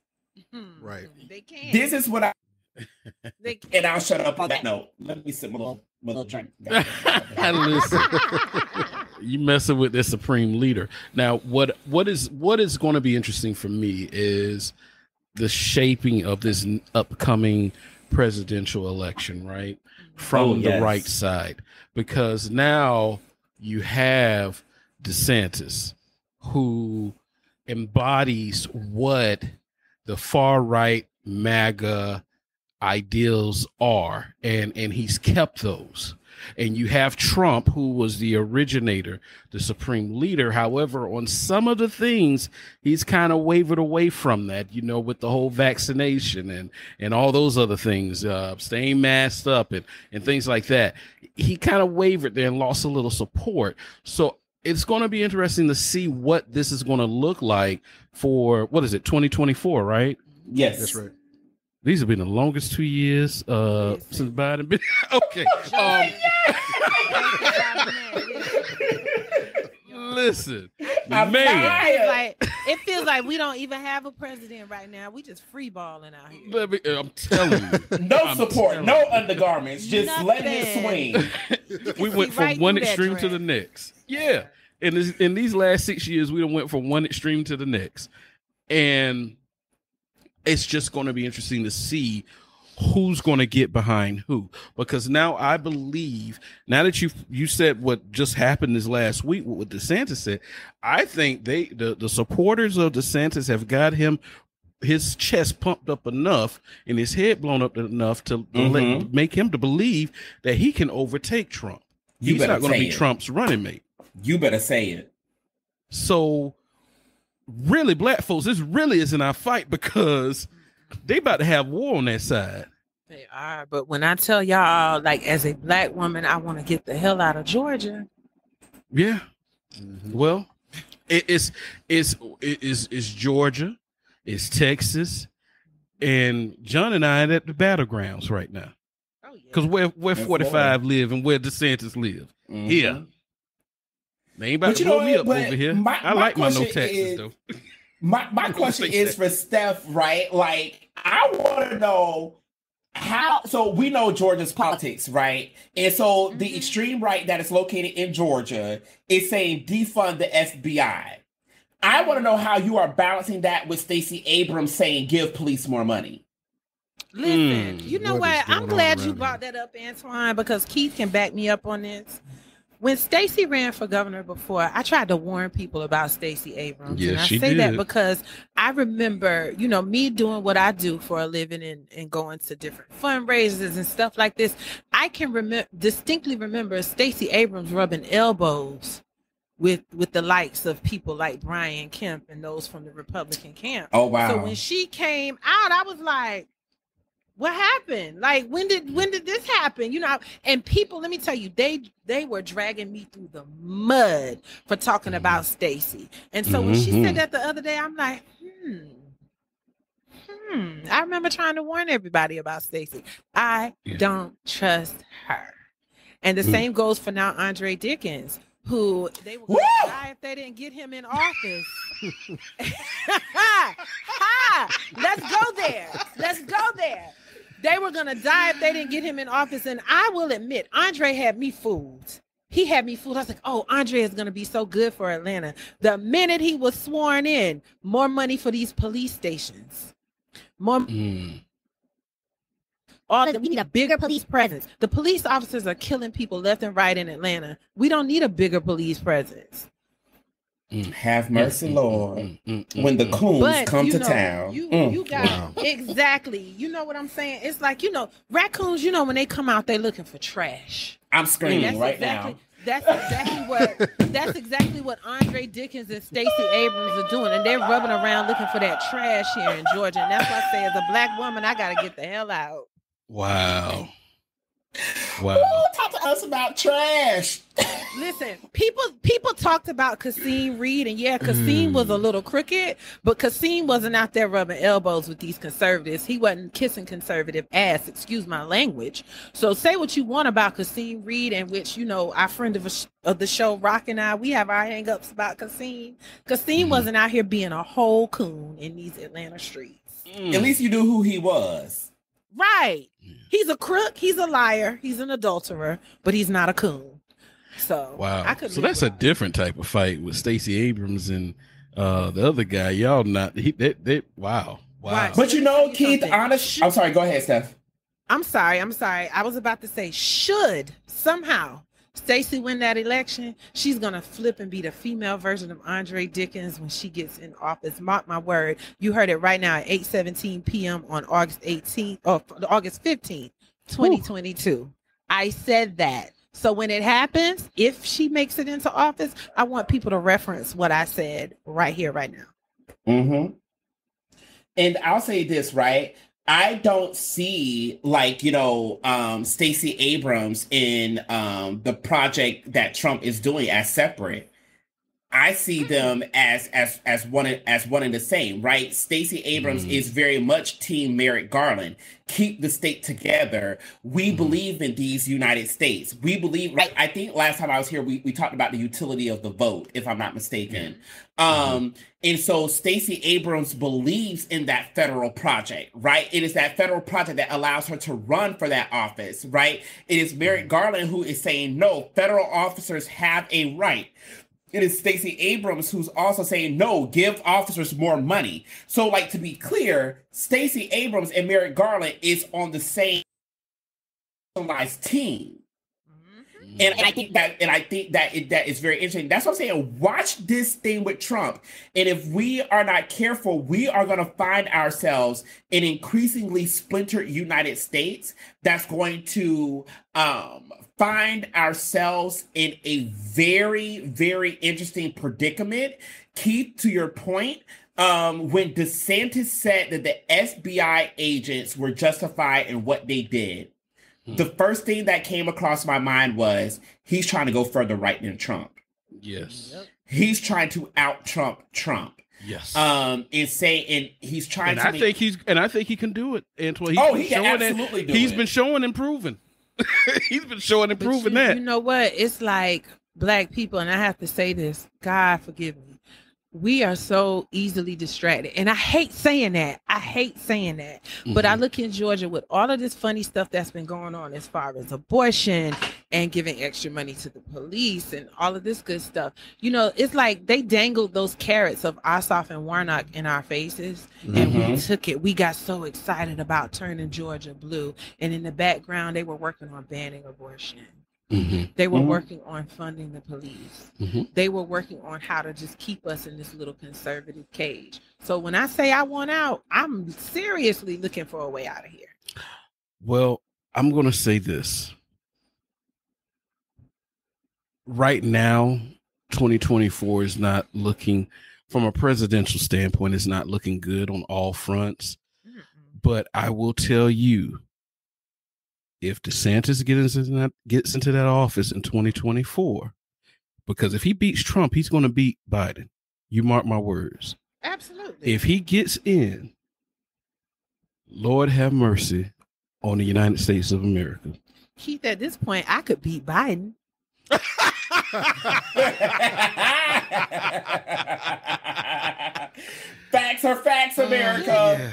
Hmm. Right. They can't. This is what I They can. and I'll shut up on that note. Let me sip my little, my little drink. Listen, you messing with the supreme leader. Now, what what is what is going to be interesting for me is the shaping of this upcoming presidential election, right? Mm-hmm. From Oh, the right side, because now you have DeSantis, who embodies what the far right MAGA ideals are, and and he's kept those. And you have Trump, who was the originator, the supreme leader. However, on some of the things, he's kind of wavered away from that, you know, with the whole vaccination and and all those other things, uh, staying masked up and and things like that. He kind of wavered there and lost a little support. So it's going to be interesting to see what this is going to look like for what is it, 2024, right? Yes, That's right. These have been the longest two years uh, Yes. since Biden been. okay. Um, listen, I'm man. tired. It feels like it feels like we don't even have a president right now. We just free balling out here. Let me, I'm telling you, No I'm support, no you. undergarments, just let it swing. we went from right one extreme to the next. Yeah, in this, in these last six years, we done went from one extreme to the next, and it's just going to be interesting to see who's going to get behind who because now I believe now that you you said what just happened this last week with what DeSantis said, I think they the the supporters of DeSantis have got him his chest pumped up enough and his head blown up enough to, to let, mm-hmm. make him to believe that he can overtake Trump. You He's not going to be it. Trump's running mate. You better say it. So, really, black folks, this really isn't our fight because they about to have war on that side. They are, but when I tell y'all, like as a black woman, I want to get the hell out of Georgia. Yeah. Mhm. Well, it, it's it's it is it's Georgia, it's Texas, and John and I are at the battlegrounds right now Oh yeah. because where where forty five live and where DeSantis live. Mhm. Yeah. They ain't about But to you know blow me what? up over here. my- I my like my no question taxes is- though. My my question is that. for Steph, right? Like, I want to know how. So we know Georgia's politics, right? And so the Mhm. extreme right that is located in Georgia is saying defund the FBI. I want to know how you are balancing that with Stacey Abrams saying give police more money. Listen, Mm, you know what is what? I'm glad you around brought that up, Antwann, because Keith can back me up on this. When Stacey ran for governor before, I tried to warn people about Stacey Abrams. Yes, and I she say that because I remember, you know, me doing what I do for a living and, and going to different fundraisers and stuff like this. I can remember distinctly remember Stacey Abrams rubbing elbows with with the likes of people like Brian Kemp and those from the Republican camp. Oh wow! So when she came out, I was like, what happened? Like when did when did this happen? You know, and people, let me tell you, they they were dragging me through the mud for talking about Stacy. And so when she said that the other day, I'm like, hmm. Hmm. I remember trying to warn everybody about Stacy. I Yeah. don't trust her. And the Mm. same goes for now Andre Dickens, who they would die if they didn't get him in office. ha, ha. Let's go there. Let's go there. They were gonna die if they didn't get him in office. And I will admit, Andre had me fooled. He had me fooled. I was like, oh, Andre is gonna be so good for Atlanta. The minute he was sworn in, more money for these police stations. More Mm. all we need a bigger police presence. The police officers are killing people left and right in Atlanta. We don't need a bigger police presence. Have mercy, Mm, mm, Lord. mm, mm, mm, When the mm. coons But come you to know, town, you Mm. you got Wow. exactly. You know what I'm saying? It's like you know raccoons. You know when they come out, they're looking for trash. I'm screaming That's right exactly. now. That's exactly what. That's exactly what Andre Dickens and Stacey Abrams are doing, and they're rubbing around looking for that trash here in Georgia. And that's why I say, as a black woman, I gotta get the hell out. Wow. Wow. Ooh, talk to us about trash. Listen, people people talked about Kasim Reed, and yeah, Kasim was a Mm. little crooked, but Kasim wasn't out there rubbing elbows with these conservatives. He wasn't kissing conservative ass, excuse my language. So say what you want about Kasim Reed, and which you know our friend of, a sh- of the show, Rock and I, we have our hangups about Kasim. Kasim Mhm. wasn't out here being a whole coon in these Atlanta streets. Mm. At least you knew who he was. Right. Yeah. He's a crook, he's a liar, he's an adulterer, but he's not a coon. So Wow. I could so that's a without- different type of fight with Stacey Abrams and uh the other guy. Y'all not he they, they wow. Wow. Right. But you Let me tell know, Keith, something. honest. I'm sorry. Go ahead, Steph. I'm sorry. I'm sorry. I was about to say, should somehow Stacey win that election, she's gonna flip and be the female version of Andre Dickens when she gets in office. Mark my word. You heard it right now at 8:17 p.m. on August 18th or August 15th, 2022. I said that. So when it happens, if she makes it into office, I want people to reference what I said right here, right now. Mm-hmm. And I'll say this, right? I don't see like, you know, um Stacey Abrams in um the project that Trump is doing as separate. I see them as as as one as one and the same, right? Stacey Abrams Mhm. is very much Team Merrick Garland. Keep the state together. We Mhm. believe in these United States. We believe, right? I think last time I was here, we, we talked about the utility of the vote, if I'm not mistaken. Um, and so Stacey Abrams believes in that federal project, right? It is that federal project that allows her to run for that office, right? It is Merrick Garland who is saying, no, federal officers have a right it is Stacey Abrams who's also saying no, give officers more money. So, like to be clear, Stacey Abrams and Merrick Garland is on the same team. And, and I think that, and I think that it, that is very interesting. That's what I'm saying. Watch this thing with Trump, and if we are not careful, we are going to find ourselves in increasingly splintered United States. That's going to um, find ourselves in a very, very interesting predicament. Keith, to your point, um, when DeSantis said that the FBI agents were justified in what they did, the first thing that came across my mind was he's trying to go further right than Trump. Yes. He's trying to out Trump Trump. Yes. Um, and say, and he's trying and to. I make- think he's and I think he can do it, Antwann. He's oh, been he can showing it. absolutely do He's it. been showing and proving. he's been showing and proving you, that. you know what? It's like black people, and I have to say this. God forgive me. We are so easily distracted, and I hate saying that. I hate saying that. But I Mhm. look in Georgia with all of this funny stuff that's been going on as far as abortion and giving extra money to the police and all of this good stuff. You know, it's like they dangled those carrots of Ossoff and Warnock in our faces, and we Mhm. took it. We got so excited about turning Georgia blue, and in the background, they were working on banning abortion. Mhm. They were Mhm. working on funding the police. Mhm. They were working on how to just keep us in this little conservative cage. So when I say I want out, I'm seriously looking for a way out of here. Well, I'm going to say this. Right now, 2024 is not looking, from a presidential standpoint, is not looking good on all fronts. But I will tell you, if DeSantis gets into that, gets into that office in 2024, because if he beats Trump, he's going to beat Biden. You mark my words. Absolutely. If he gets in, Lord have mercy on the United States of America. Keith, at this point, I could beat Biden. facts are facts, mm. America.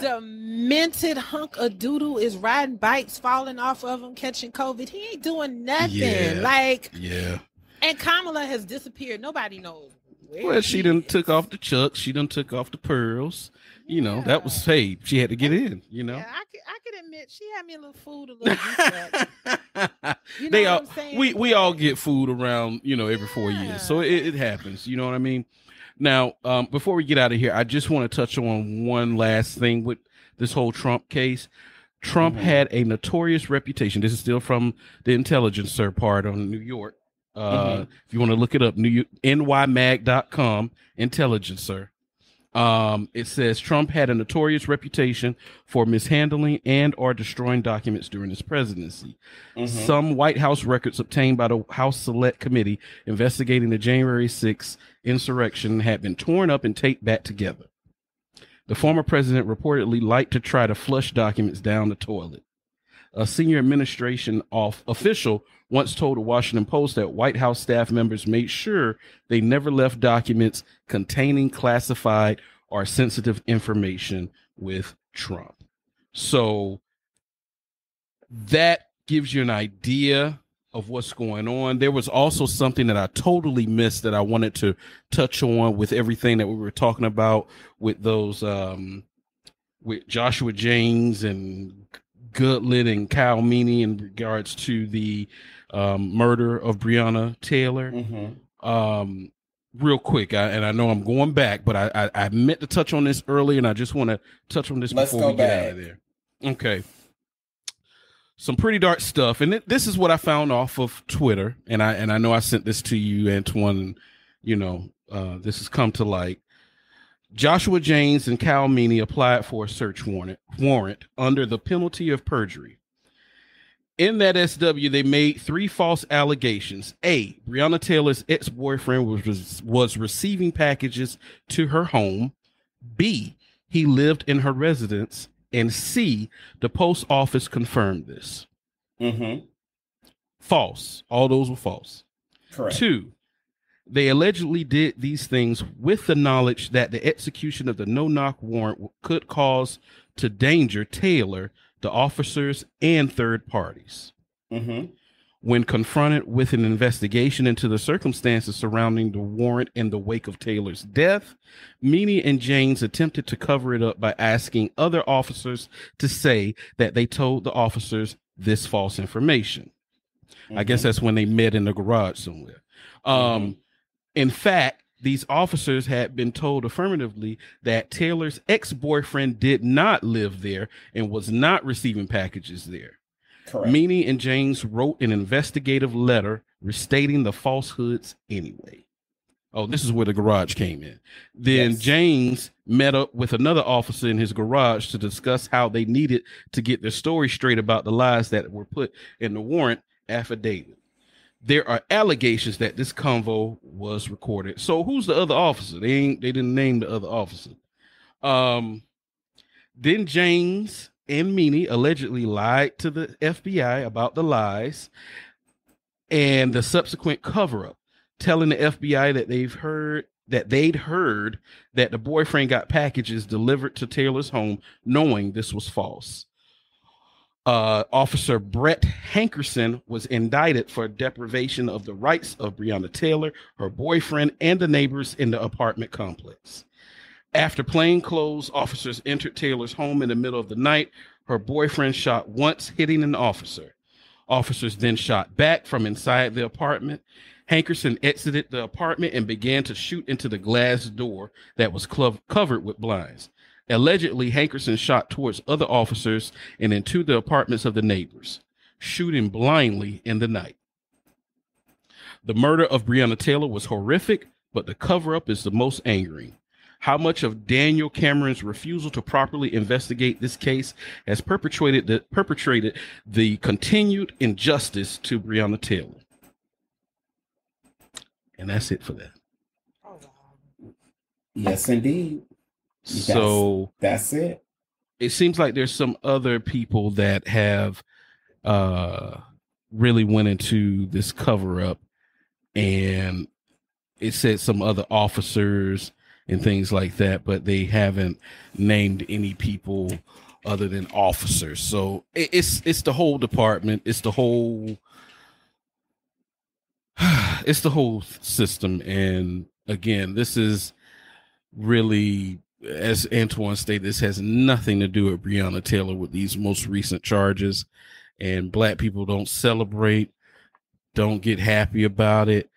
Demented hunk of doodle is riding bikes, falling off of them, catching COVID. He ain't doing nothing. Yeah. Like, Yeah. and Kamala has disappeared. Nobody knows. Where Well, she done is. took off the chucks. She done took off the pearls. You know, that was hey, she had to get in, you know. Yeah, I could, I could admit she had me a little food, a little. You know they what all I'm saying? we we all get food around, you know, every four years. So it, it happens. You know what I mean? Now, um, before we get out of here, I just want to touch on one last thing with this whole Trump case. Trump Mhm. had a notorious reputation. This is still from the intelligencer part on New York. Uh, Mhm. If you want to look it up, New nymag.com, intelligencer. Um, it says Trump had a notorious reputation for mishandling and or destroying documents during his presidency. Mhm. Some White House records obtained by the House Select Committee investigating the January 6th insurrection had been torn up and taped back together. The former president reportedly liked to try to flush documents down the toilet. A senior administration off official once told the Washington Post that White House staff members made sure they never left documents containing classified or sensitive information with Trump. So that gives you an idea of what's going on. There was also something that I totally missed that I wanted to touch on with everything that we were talking about with those um with Joshua James and Goodlett and Kyle Meany in regards to the um, murder of Breonna Taylor Mhm. um real quick I, and i know i'm going back but I, I i meant to touch on this early and i just want to touch on this Let's before we get out of there okay some pretty dark stuff, and this is what I found off of Twitter, and I and I know I sent this to you, Antwann. You know, uh, this has come to light. Joshua James and Cal Meany applied for a search warrant warrant under the penalty of perjury. In that SW, they made three false allegations. A. Breonna Taylor's ex-boyfriend was was receiving packages to her home. B. He lived in her residence. And C. The post office confirmed this. Mm-hmm. False. All those were false. Correct. Two, they allegedly did these things with the knowledge that the execution of the no knock warrant could cause to danger Taylor, the officers, and third parties. Mm-hmm. When confronted with an investigation into the circumstances surrounding the warrant in the wake of Taylor's death, Meany and James attempted to cover it up by asking other officers to say that they told the officers this false information. I guess that's when they met in the garage somewhere. Um, In fact, these officers had been told affirmatively that Taylor's ex boyfriend did not live there and was not receiving packages there. Correct. Meany and James wrote an investigative letter restating the falsehoods anyway. Oh, this is where the garage came in. Then Yes. James met up with another officer in his garage to discuss how they needed to get their story straight about the lies that were put in the warrant affidavit. There are allegations that this convo was recorded. So who's the other officer? They ain't they didn't name the other officer. Um then James and Meany allegedly lied to the FBI about the lies and the subsequent cover up, telling the FBI that they've heard that they'd heard that the boyfriend got packages delivered to Taylor's home, knowing this was false. Uh, Officer Brett Hankison was indicted for deprivation of the rights of Breonna Taylor, her boyfriend, and the neighbors in the apartment complex. After plainclothes officers entered Taylor's home in the middle of the night, her boyfriend shot once, hitting an officer. Officers then shot back from inside the apartment. Hankison exited the apartment and began to shoot into the glass door that was covered with blinds. Allegedly, Hankison shot towards other officers and into the apartments of the neighbors, shooting blindly in the night. The murder of Breonna Taylor was horrific, but the cover up is the most angering. How much of Daniel Cameron's refusal to properly investigate this case has perpetrated the, perpetrated the continued injustice to Breonna Taylor? And that's it for that. Yes, indeed. So That's it. it seems like there's some other people that have uh really went into this cover up and it said some other officers and things like that but they haven't named any people other than officers. So it's it's the whole department. It's the whole it's the whole system. And again this is really as Antwann stated, this has nothing to do with Breonna Taylor with these most recent charges. And black people don't celebrate, don't get happy about it,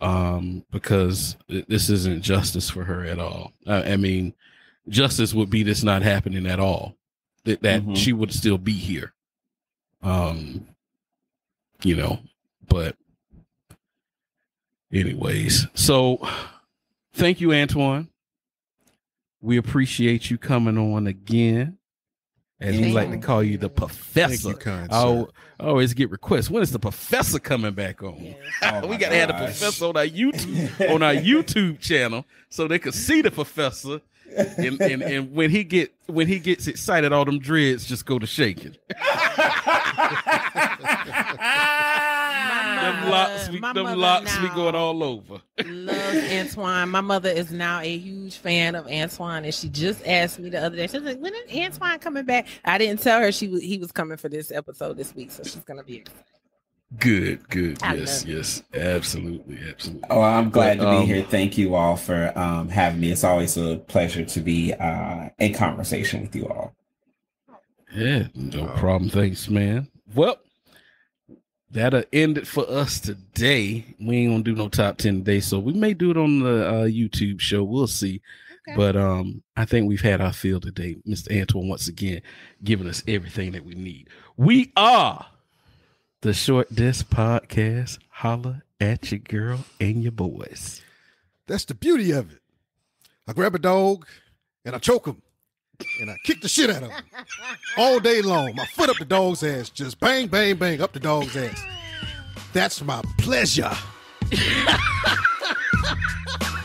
um, because this isn't justice for her at all. I, I mean, justice would be this not happening at all. That that Mhm. she would still be here. Um, you know, but anyways, so thank you, Antwann. We appreciate you coming on again. As we like to call you the professor. you, kind I al- sir. I always get requests. When is the professor coming back on? Oh, oh we gotta have the professor on our YouTube on our YouTube channel so they could see the professor. And, and and when he get when he gets excited, all them dreads just go to shaking. Them locks, be, my them mother locks be now going all over. Loves Antwann. My mother is now a huge fan of Antwann, and she just asked me the other day. She was like, "When is Antwann coming back?" I didn't tell her she was he was coming for this episode this week, so she's gonna be. excited. Good, good, I yes, love yes, absolutely, absolutely. Oh, I'm glad But, to be um, here. Thank you all for um, having me. It's always a pleasure to be uh, in conversation with you all. Yeah, no problem. Thanks, man. Well, that'll end it for us today. We ain't gonna do no top ten today, so we may do it on the uh, YouTube show. We'll see. Okay. But um, I think we've had our fill today. Mr. Antwann once again giving us everything that we need. We are the Short Desk Podcast. Holla at your girl and your boys. That's the beauty of it. I grab a dog and I choke him and I kicked the shit out of him all day long. My foot up the dog's ass, just bang, bang, bang, up the dog's ass. That's my pleasure.